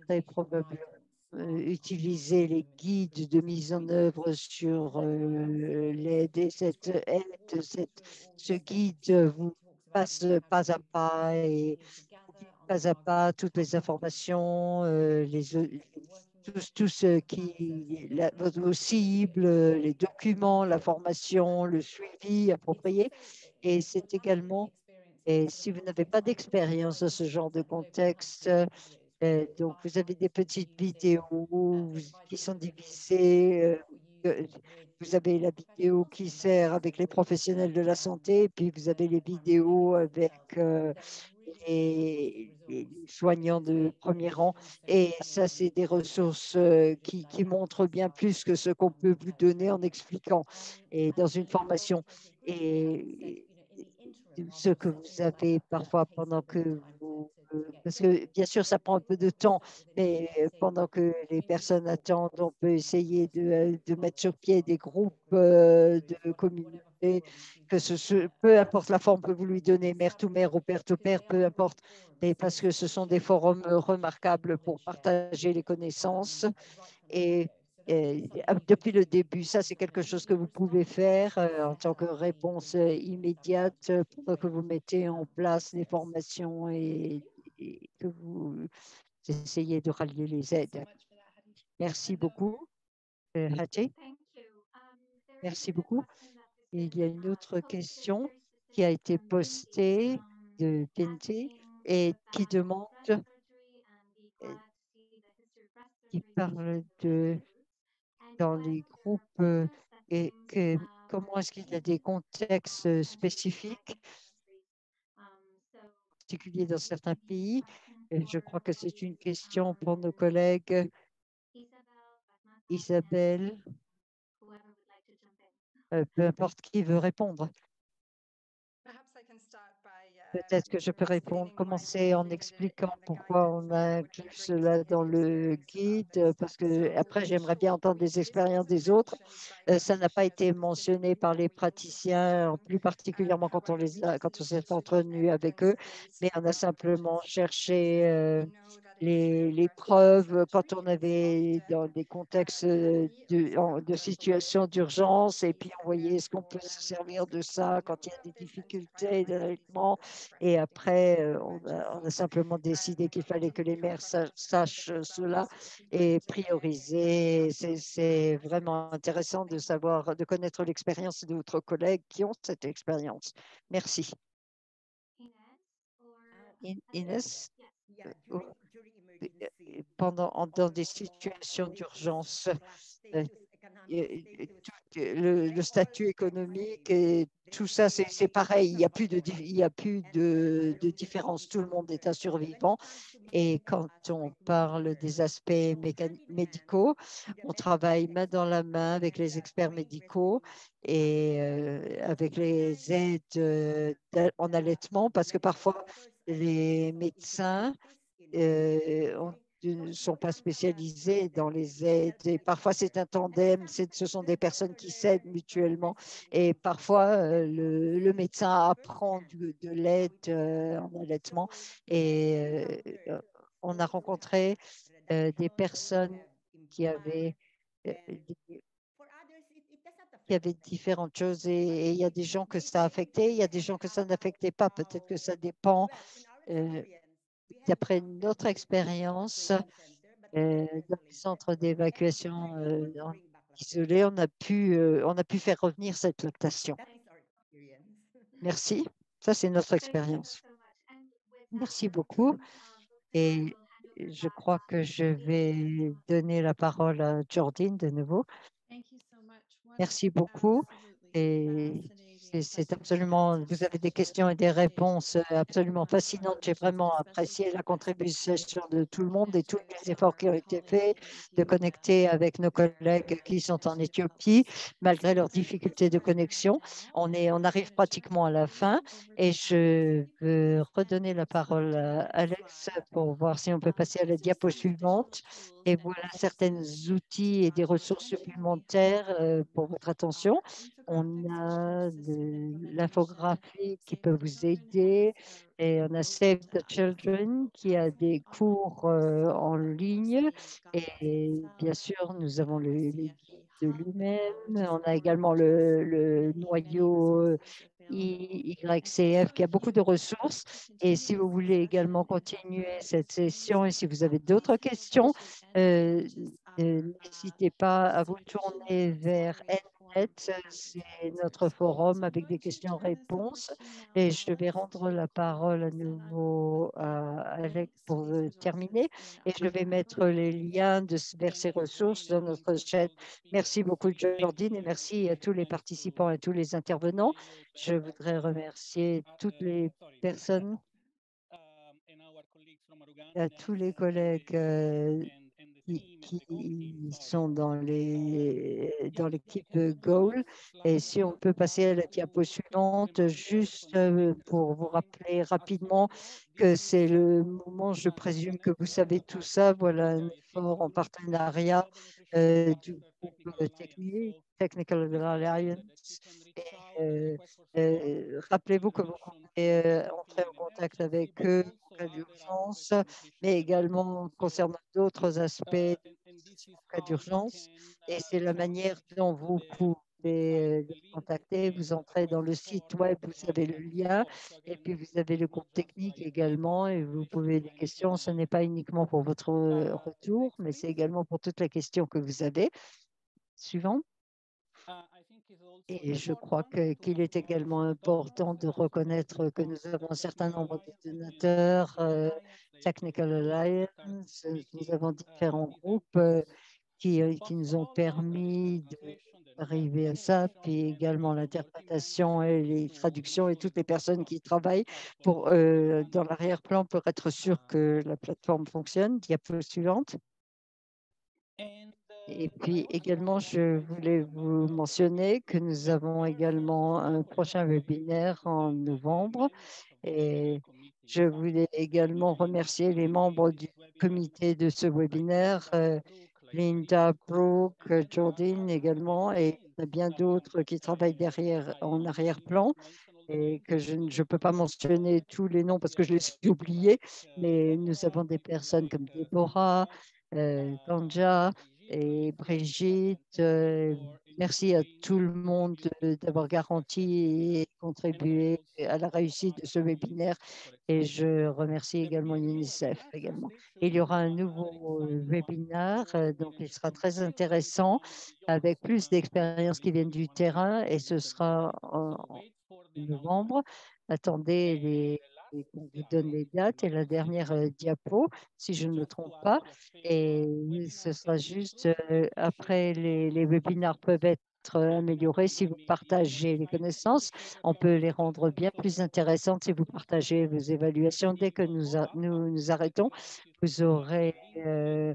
voudrais probablement euh, utiliser les guides de mise en œuvre sur euh, l'aide et cette aide, ce guide vous passe pas à pas et pas à pas toutes les informations, euh, les, tout, ce qui, la, vos les documents, la formation, le suivi approprié. Et c'est également, et si vous n'avez pas d'expérience dans ce genre de contexte, euh, donc, vous avez des petites vidéos qui sont divisées. euh, euh, Vous avez la vidéo qui sert avec les professionnels de la santé, puis vous avez les vidéos avec euh, les, soignants de premier rang. Et ça, c'est des ressources euh, qui, qui montrent bien plus que ce qu'on peut vous donner en expliquant et dans une formation. Et ce que vous avez parfois pendant que vous... euh, Parce que bien sûr, ça prend un peu de temps, mais euh, pendant que les personnes attendent, on peut essayer de, euh, de mettre sur pied des groupes de communauté, que peu importe la forme que vous lui donnez, mère to mère ou père to père, peu importe, mais parce que ce sont des forums remarquables pour partager les connaissances. Et euh, depuis le début, ça, c'est quelque chose que vous pouvez faire en tant que réponse immédiate pendant que vous mettez en place les formations et, et que vous essayez de rallier les aides. Merci beaucoup, euh, Hattie. Merci beaucoup. Il y a une autre question qui a été postée de Pinty et qui demande, qui parle de dans les groupes euh, et que, comment est-ce qu'il y a des contextes spécifiques, particuliers dans certains pays. Je crois que c'est une question pour nos collègues Isabelle, euh, peu importe qui veut répondre. Perhaps I can start by, uh, Peut-être que je peux répondre, commencer en expliquant pourquoi on a inclus cela dans le guide, parce que après, j'aimerais bien entendre des expériences des autres. Euh, Ça n'a pas été mentionné par les praticiens, plus particulièrement quand on, les a, quand on s'est entretenu avec eux, mais on a simplement cherché euh, les, preuves quand on avait dans des contextes uh, euh, de, de situation d'urgence et puis on voyait est-ce qu'on peut se servir de ça quand il y a des difficultés d'allaitement. Et après, euh, on a, on a emergencies. simplement décidé qu'il fallait que to les mères off sachent the cela et prioriser. C'est- vraiment intéressant de savoir, de connaître l'expérience de votre collègues qui ont cette expérience. Merci. In- Inès, pendant en- dans des situations d'urgence, euh, euh, le, statut économique et tout ça, c'est pareil. Il n'y a plus de, il y a plus de, de différence. Tout le monde est un survivant. Et quand on parle des aspects médicaux, on travaille main dans la main avec les experts médicaux et euh, avec les aides en allaitement, parce que parfois les médecins ne sont pas spécialisés dans les aides et parfois c'est un tandem, ce sont des personnes qui s'aident mutuellement et parfois euh, le, médecin apprend de l'aide euh, en allaitement et euh, on a rencontré euh, des personnes qui avaient euh, y avait différentes choses et il y a des gens que ça a affecté, il y a des gens que ça n'affectait pas. Peut-être que ça dépend. D'après notre expérience, euh, dans les centres d'évacuation euh, isolés, on a, pu, euh, on a pu faire revenir cette lactation. Merci. Ça, c'est notre expérience. Merci beaucoup. Et je crois que je vais donner la parole à Jordine de nouveau. Merci beaucoup. C'est- absolument, vous avez des questions et des réponses euh, absolument fascinantes. J'ai vraiment apprécié la contribution de tout le monde et tous les efforts qui ont été faits de connecter avec nos collègues qui sont en Éthiopie, malgré leurs difficultés de connexion. On, est, on arrive pratiquement à la fin et je veux redonner la parole à Alex pour voir si on peut passer à la diapo suivante. Et voilà certains outils et des ressources supplémentaires euh, pour votre attention. On a l'infographie qui peut vous aider et on a Save the Children qui a des cours euh, en ligne et bien sûr nous avons le, le guide de lui-même. On a également le, le noyau euh, YCF qui a beaucoup de ressources. Et si vous voulez également continuer cette session et si vous avez d'autres questions, euh, euh, n'hésitez pas à vous tourner vers NET, c'est notre forum avec des questions-réponses. Et je vais rendre la parole à nouveau à Alex pour euh, terminer. Et je vais mettre les liens vers ces ressources dans notre chat. Merci beaucoup, Jordine, et merci à tous les participants et tous les intervenants. Je voudrais remercier toutes les personnes, à tous les collègues euh, qui, qui sont dans les dans l'équipe de Goal. Et si on peut passer à la diapo suivante, juste euh, pour vous rappeler rapidement que c'est le moment, je présume que vous savez tout ça. Voilà un effort en partenariat euh, du technique, Technical Alliance. Euh, euh, Rappelez-vous que vous pouvez euh, entrer en contact avec eux en cas d'urgence, mais également concernant d'autres aspects en cas d'urgence. Et c'est la manière dont vous pouvez les contacter. Vous entrez dans le site web, vous avez le lien, et puis vous avez le groupe technique également, et vous pouvez des questions. Ce n'est pas uniquement pour votre retour, mais c'est également pour toutes les questions que vous avez. Suivant. Et je crois qu'il est également important de reconnaître que nous avons un certain nombre de donateurs, euh, Technical Alliance, nous avons différents groupes euh, qui, euh, qui nous ont permis d'arriver à ça, puis également l'interprétation et les traductions et toutes les personnes qui travaillent pour, dans l'arrière-plan pour être sûr que la plateforme fonctionne. Diapo suivante. Et puis également, je voulais vous mentionner que nous avons également un prochain webinaire en novembre. Et je voulais également remercier les membres du comité de ce webinaire, euh, Linda, Brooke, Jordine également, et bien d'autres qui travaillent derrière en arrière-plan et que je ne peux pas mentionner tous les noms parce que je les ai oubliés, mais nous avons des personnes comme Déborah, euh, Tanja et Brigitte. euh, merci à tout le monde de- d'avoir garanti et contribué à la réussite de ce webinaire. Et je remercie également UNICEF également. Il y aura un nouveau euh, webinaire, euh, donc il sera très intéressant avec plus d'expériences qui viennent du terrain et ce sera en novembre. Attendez les, les- qu'on vous donne les dates et la dernière euh, diapo, si je ne me trompe pas. Et ce sera juste euh, après les, les webinaires peuvent être euh, améliorés si vous partagez les connaissances. On peut les rendre bien plus intéressantes si vous partagez vos évaluations. Dès que nous, a- nous, nous arrêtons, vous aurez euh,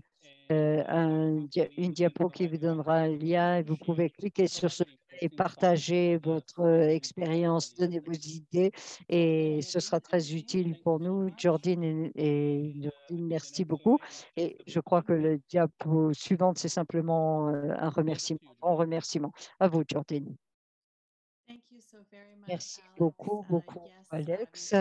euh, un une diapo qui vous donnera un lien et vous pouvez cliquer sur ce et partager votre euh, expérience, donner vos idées et ce sera très utile pour nous. Jordine et, Nordine, merci beaucoup. Et je crois que le diapo suivante, c'est simplement euh, un remerciement, un grand remerciement. À vous, Jordine. Merci beaucoup, beaucoup, Alex.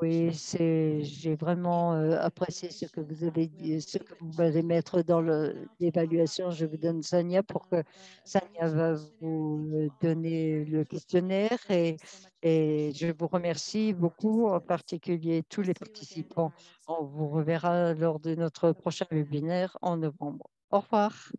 Oui, j'ai vraiment euh, apprécié ce que vous avez dit, ce que vous allez mettre dans le- l'évaluation. Je vous donne Sania pour que Sania va vous donner le questionnaire et, et je vous remercie beaucoup, en particulier tous les participants. On vous reverra lors de notre prochain webinaire en novembre. Au revoir.